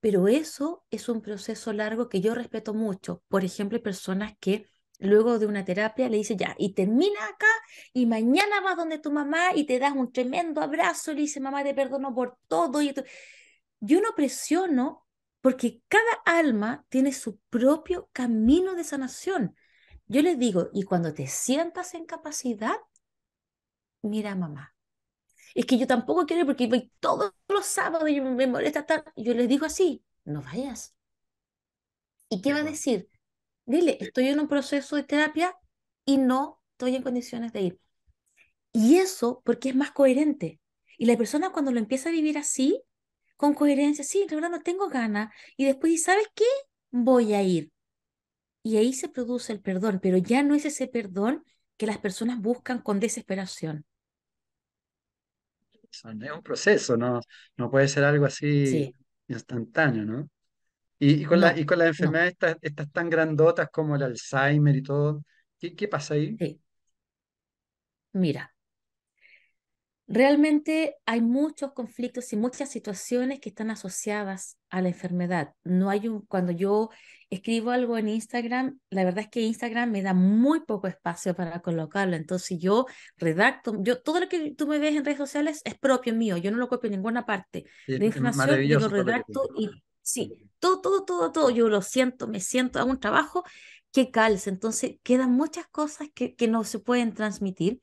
Speaker 2: Pero eso es un proceso largo que yo respeto mucho. Por ejemplo, personas que luego de una terapia le dicen, ya, y termina acá, y mañana vas donde tu mamá y te das un tremendo abrazo, le dice, mamá, te perdono por todo. Y yo no presiono porque cada alma tiene su propio camino de sanación. Yo les digo, y cuando te sientas en capacidad, mira mamá. Es que yo tampoco quiero porque voy todos los sábados y me molesta tanto. Yo les digo así, no vayas. ¿Y qué va a decir? Dile, estoy en un proceso de terapia y no estoy en condiciones de ir. Y eso porque es más coherente. Y la persona cuando lo empieza a vivir así, con coherencia, sí, la verdad no tengo ganas. Y después, ¿sabes qué? Voy a ir. Y ahí se produce el perdón, pero ya no es ese perdón que las personas buscan con desesperación.
Speaker 1: Es un proceso, no, no puede ser algo así instantáneo, ¿no? Y, con, la, y con las enfermedades estas, tan grandotas como el Alzheimer y todo, ¿qué, qué pasa ahí?
Speaker 2: Sí. Mira, Realmente hay muchos conflictos y muchas situaciones que están asociadas a la enfermedad. No hay un, cuando yo escribo algo en Instagram, la verdad es que Instagram me da muy poco espacio para colocarlo. Entonces yo redacto, yo todo lo que tú me ves en redes sociales es propio mío, yo no lo copio en ninguna parte. de información yo lo redacto y sí, todo, todo, todo, todo, yo lo siento, me siento, hago un trabajo que calce. Entonces quedan muchas cosas que, que no se pueden transmitir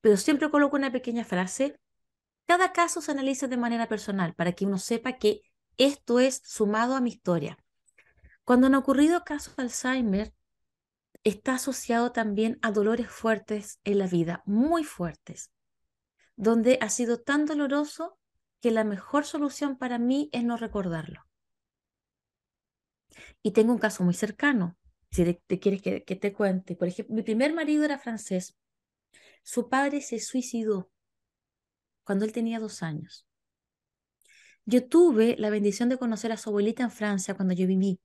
Speaker 2: pero siempre coloco una pequeña frase. Cada caso se analiza de manera personal para que uno sepa que esto es sumado a mi historia. Cuando han ocurrido casos de Alzheimer, está asociado también a dolores fuertes en la vida, muy fuertes, donde ha sido tan doloroso que la mejor solución para mí es no recordarlo. Y tengo un caso muy cercano, si te, quieres que, que, te cuente. Por ejemplo, mi primer marido era francés su padre se suicidó cuando él tenía dos años. Yo tuve la bendición de conocer a su abuelita en Francia cuando yo viví.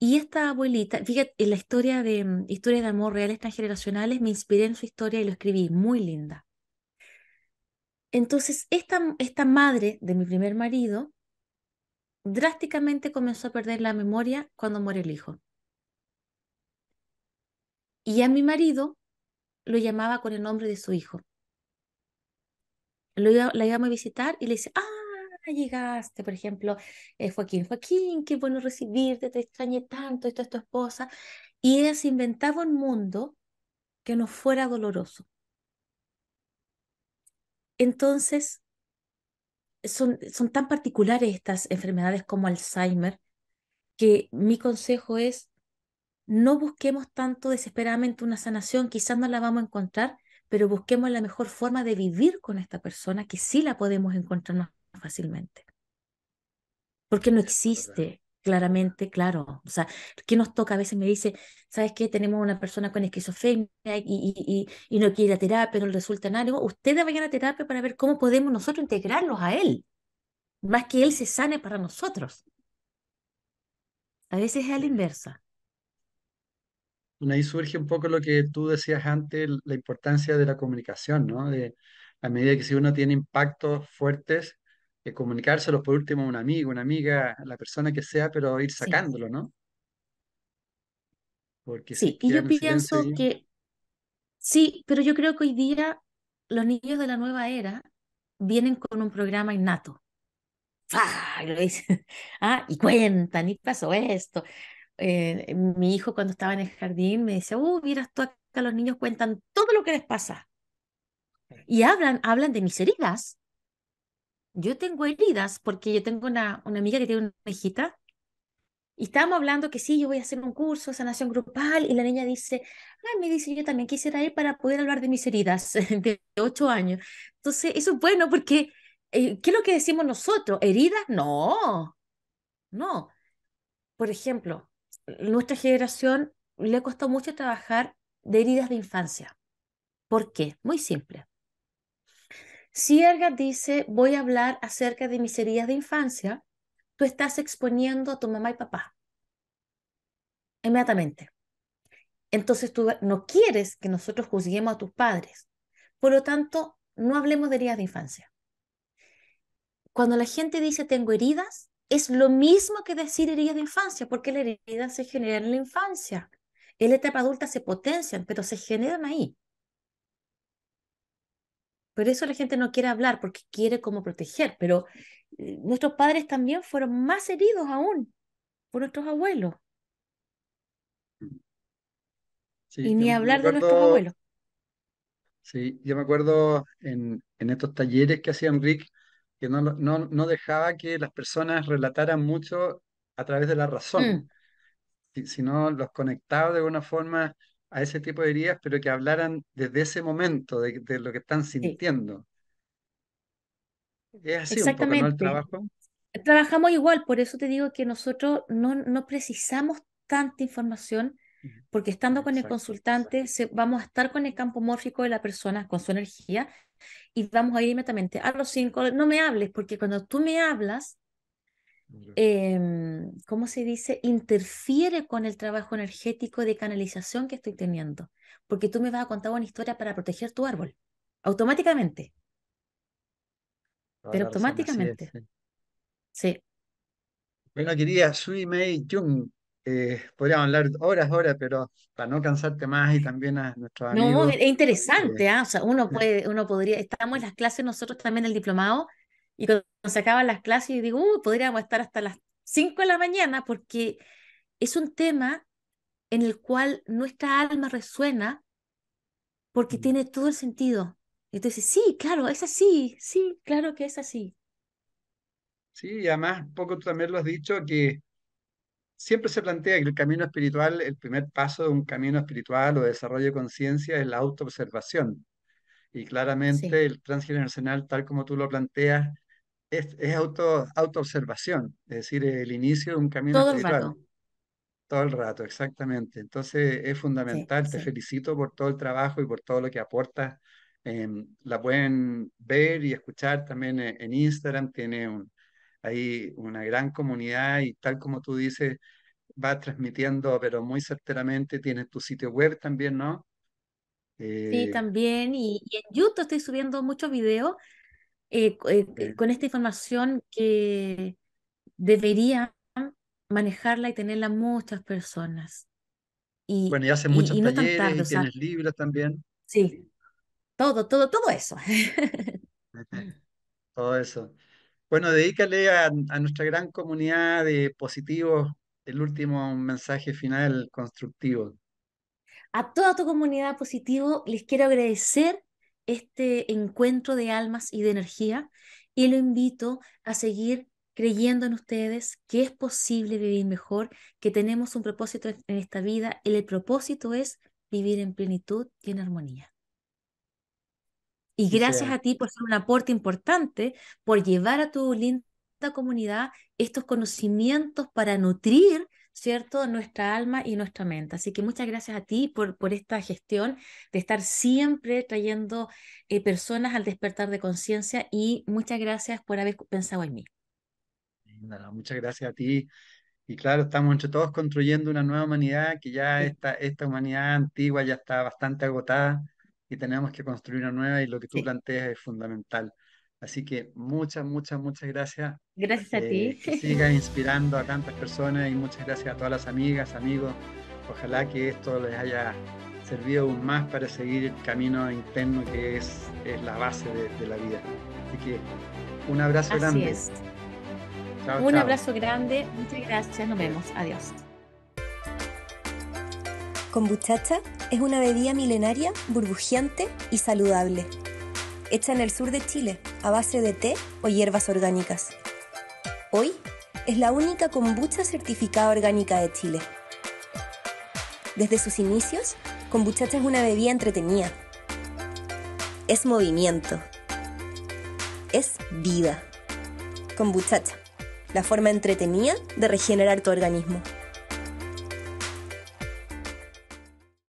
Speaker 2: Y esta abuelita, fíjate, en la historia de, mm, historia de amor reales transgeneracionales, me inspiré en su historia y lo escribí, muy linda. Entonces, esta, esta madre de mi primer marido drásticamente comenzó a perder la memoria cuando muere el hijo. Y a mi marido lo llamaba con el nombre de su hijo. Lo la íbamos a visitar y le dice, ah, llegaste, por ejemplo, eh, Joaquín, Joaquín, qué bueno recibirte, te extrañé tanto, esto es tu esposa. Y ella se inventaba un mundo que no fuera doloroso. Entonces, son, son tan particulares estas enfermedades como Alzheimer que mi consejo es no busquemos tanto desesperadamente una sanación, quizás no la vamos a encontrar, pero busquemos la mejor forma de vivir con esta persona, que sí la podemos encontrar más fácilmente. Porque no existe claramente, claro. O sea, ¿qué nos toca? A veces me dice, ¿sabes qué? Tenemos una persona con esquizofrenia y, no quiere ir a terapia, no le resulta en algo. Ustedes vayan a terapia para ver cómo podemos nosotros integrarlos a él, más que él se sane para nosotros. A veces es a la inversa.
Speaker 1: Bueno, ahí surge un poco lo que tú decías antes, la importancia de la comunicación, ¿no? De, a medida que si uno tiene impactos fuertes, eh, comunicárselos por último a un amigo, una amiga, a la persona que sea, pero ir sacándolo, ¿no?
Speaker 2: Porque sí, y yo pienso que sí, pero yo creo que hoy día los niños de la nueva era vienen con un programa innato. ¡Ah! Y, lo dicen, ah, y cuentan, y pasó esto. Eh, mi hijo cuando estaba en el jardín me decía, uh, miras tú acá los niños cuentan todo lo que les pasa. Y hablan, hablan de mis heridas. Yo tengo heridas porque yo tengo una, una amiga que tiene una hijita y estábamos hablando que sí, yo voy a hacer un curso de sanación grupal y la niña dice, ay, me dice, yo también quisiera ir para poder hablar de mis heridas de ocho años. Entonces, eso es bueno porque, eh, ¿qué es lo que decimos nosotros? ¿Heridas? No, no. Por ejemplo, nuestra generación le costó mucho trabajar de heridas de infancia. ¿Por qué? Muy simple. Si Erga dice, voy a hablar acerca de mis heridas de infancia, tú estás exponiendo a tu mamá y papá. Inmediatamente. Entonces tú no quieres que nosotros juzguemos a tus padres. Por lo tanto, no hablemos de heridas de infancia. Cuando la gente dice tengo heridas, es lo mismo que decir heridas de infancia, porque las heridas se generan en la infancia. En la etapa adulta se potencian, pero se generan ahí. Por eso la gente no quiere hablar, porque quiere como proteger, pero eh, nuestros padres también fueron más heridos aún por nuestros abuelos. y ni hablar de nuestros abuelos.
Speaker 1: Sí, yo me acuerdo en, en estos talleres que hacía Rick, que no, no, no dejaba que las personas relataran mucho a través de la razón,
Speaker 2: Mm,
Speaker 1: sino los conectaba de alguna forma a ese tipo de heridas, pero que hablaran desde ese momento, de, de lo que están
Speaker 2: sí,
Speaker 1: sintiendo. Es así un poco, ¿no? El
Speaker 2: exactamente.
Speaker 1: trabajo.
Speaker 2: Trabajamos igual, por eso te digo que nosotros no, no precisamos tanta información, porque estando con el consultante se- vamos a estar con el campo mórfico de la persona, con su energía, y vamos a ir inmediatamente a los cinco, no me hables, porque cuando tú me hablas, em, ¿cómo se dice? Interfiere con el trabajo energético de canalización que estoy teniendo, porque tú me vas a contar una historia para proteger tu árbol, automáticamente, pero
Speaker 1: razón,
Speaker 2: automáticamente,
Speaker 1: sí. Bueno, querida Sui Mei Jung, eh, podríamos hablar horas, horas, pero para no cansarte más y también a nuestros
Speaker 2: No,
Speaker 1: amigos,
Speaker 2: es es
Speaker 1: eh,
Speaker 2: interesante, ¿ah? O sea, uno puede, uno podría, estamos en las clases nosotros también el diplomado, y cuando se acaban las clases, yo digo, uy, podríamos estar hasta las 5 de la mañana, porque es un tema en el cual nuestra alma resuena porque tiene todo el sentido. Dices, sí, claro, es así, sí, claro que es así.
Speaker 1: sí, y además, un poco tú también lo has dicho, que siempre se plantea que el camino espiritual, el primer paso de un camino espiritual o de desarrollo de conciencia es la autoobservación. Y
Speaker 2: Sí,
Speaker 1: claramente el transgeneracional, tal como tú lo planteas, es, es auto, autoobservación, es decir, el inicio de un camino
Speaker 2: todo el
Speaker 1: espiritual.
Speaker 2: rato.
Speaker 1: Todo el rato, exactamente. Entonces es
Speaker 2: Sí,
Speaker 1: fundamental. Te
Speaker 2: sí,
Speaker 1: felicito por todo el trabajo y por todo lo que aportas. Em, la pueden ver y escuchar también en, en Instagram. Tiene un, ahí una gran comunidad y tal como tú dices, va transmitiendo, pero muy certeramente. Tienes tu sitio web también, ¿no?
Speaker 2: sí,
Speaker 1: Eh,
Speaker 2: también. Y, y en YouTube estoy subiendo muchos videos eh, eh, con esta información que deberían manejarla y tenerla muchas personas. Y,
Speaker 1: bueno, y haces
Speaker 2: y,
Speaker 1: muchos
Speaker 2: y no
Speaker 1: talleres
Speaker 2: tarde,
Speaker 1: y tienes libros también.
Speaker 2: sí, todo, todo, todo eso.
Speaker 1: Todo eso. Bueno, dedícale a, a nuestra gran comunidad de positivos el último mensaje final constructivo.
Speaker 2: A toda tu comunidad positivo les quiero agradecer este encuentro de almas y de energía y lo invito a seguir creyendo en ustedes que es posible vivir mejor, que tenemos un propósito en esta vida y el propósito es vivir en plenitud y en armonía. Y gracias a ti por ser un aporte importante, por llevar a tu linda comunidad estos conocimientos para nutrir, ¿cierto?, nuestra alma y nuestra mente. Así que muchas gracias a ti por, por esta gestión de estar siempre trayendo eh, personas al despertar de conciencia y muchas gracias por haber pensado en mí.
Speaker 1: Muchas gracias a ti. Y claro, estamos entre todos construyendo una nueva humanidad que ya esta, esta humanidad antigua ya está bastante agotada y tenemos que construir una nueva y lo que tú
Speaker 2: sí.
Speaker 1: planteas es fundamental. Así que muchas, muchas, muchas gracias.
Speaker 2: Gracias a
Speaker 1: eh,
Speaker 2: ti.
Speaker 1: que sigas inspirando a tantas personas y muchas gracias a todas las amigas, amigos. Ojalá que esto les haya servido aún más para seguir el camino interno que es, es la base de, de la vida. Así que un abrazo
Speaker 2: Así
Speaker 1: grande.
Speaker 2: es.
Speaker 1: Chao,
Speaker 2: Un
Speaker 1: chao.
Speaker 2: abrazo grande. Muchas gracias. Nos vemos. Adiós.
Speaker 3: Kombuchacha es una bebida milenaria, burbujeante y saludable, hecha en el sur de Chile a base de té o hierbas orgánicas. Hoy es la única kombucha certificada orgánica de Chile. Desde sus inicios, Kombuchacha es una bebida entretenida. Es movimiento. Es vida. Kombuchacha, la forma entretenida de regenerar tu organismo.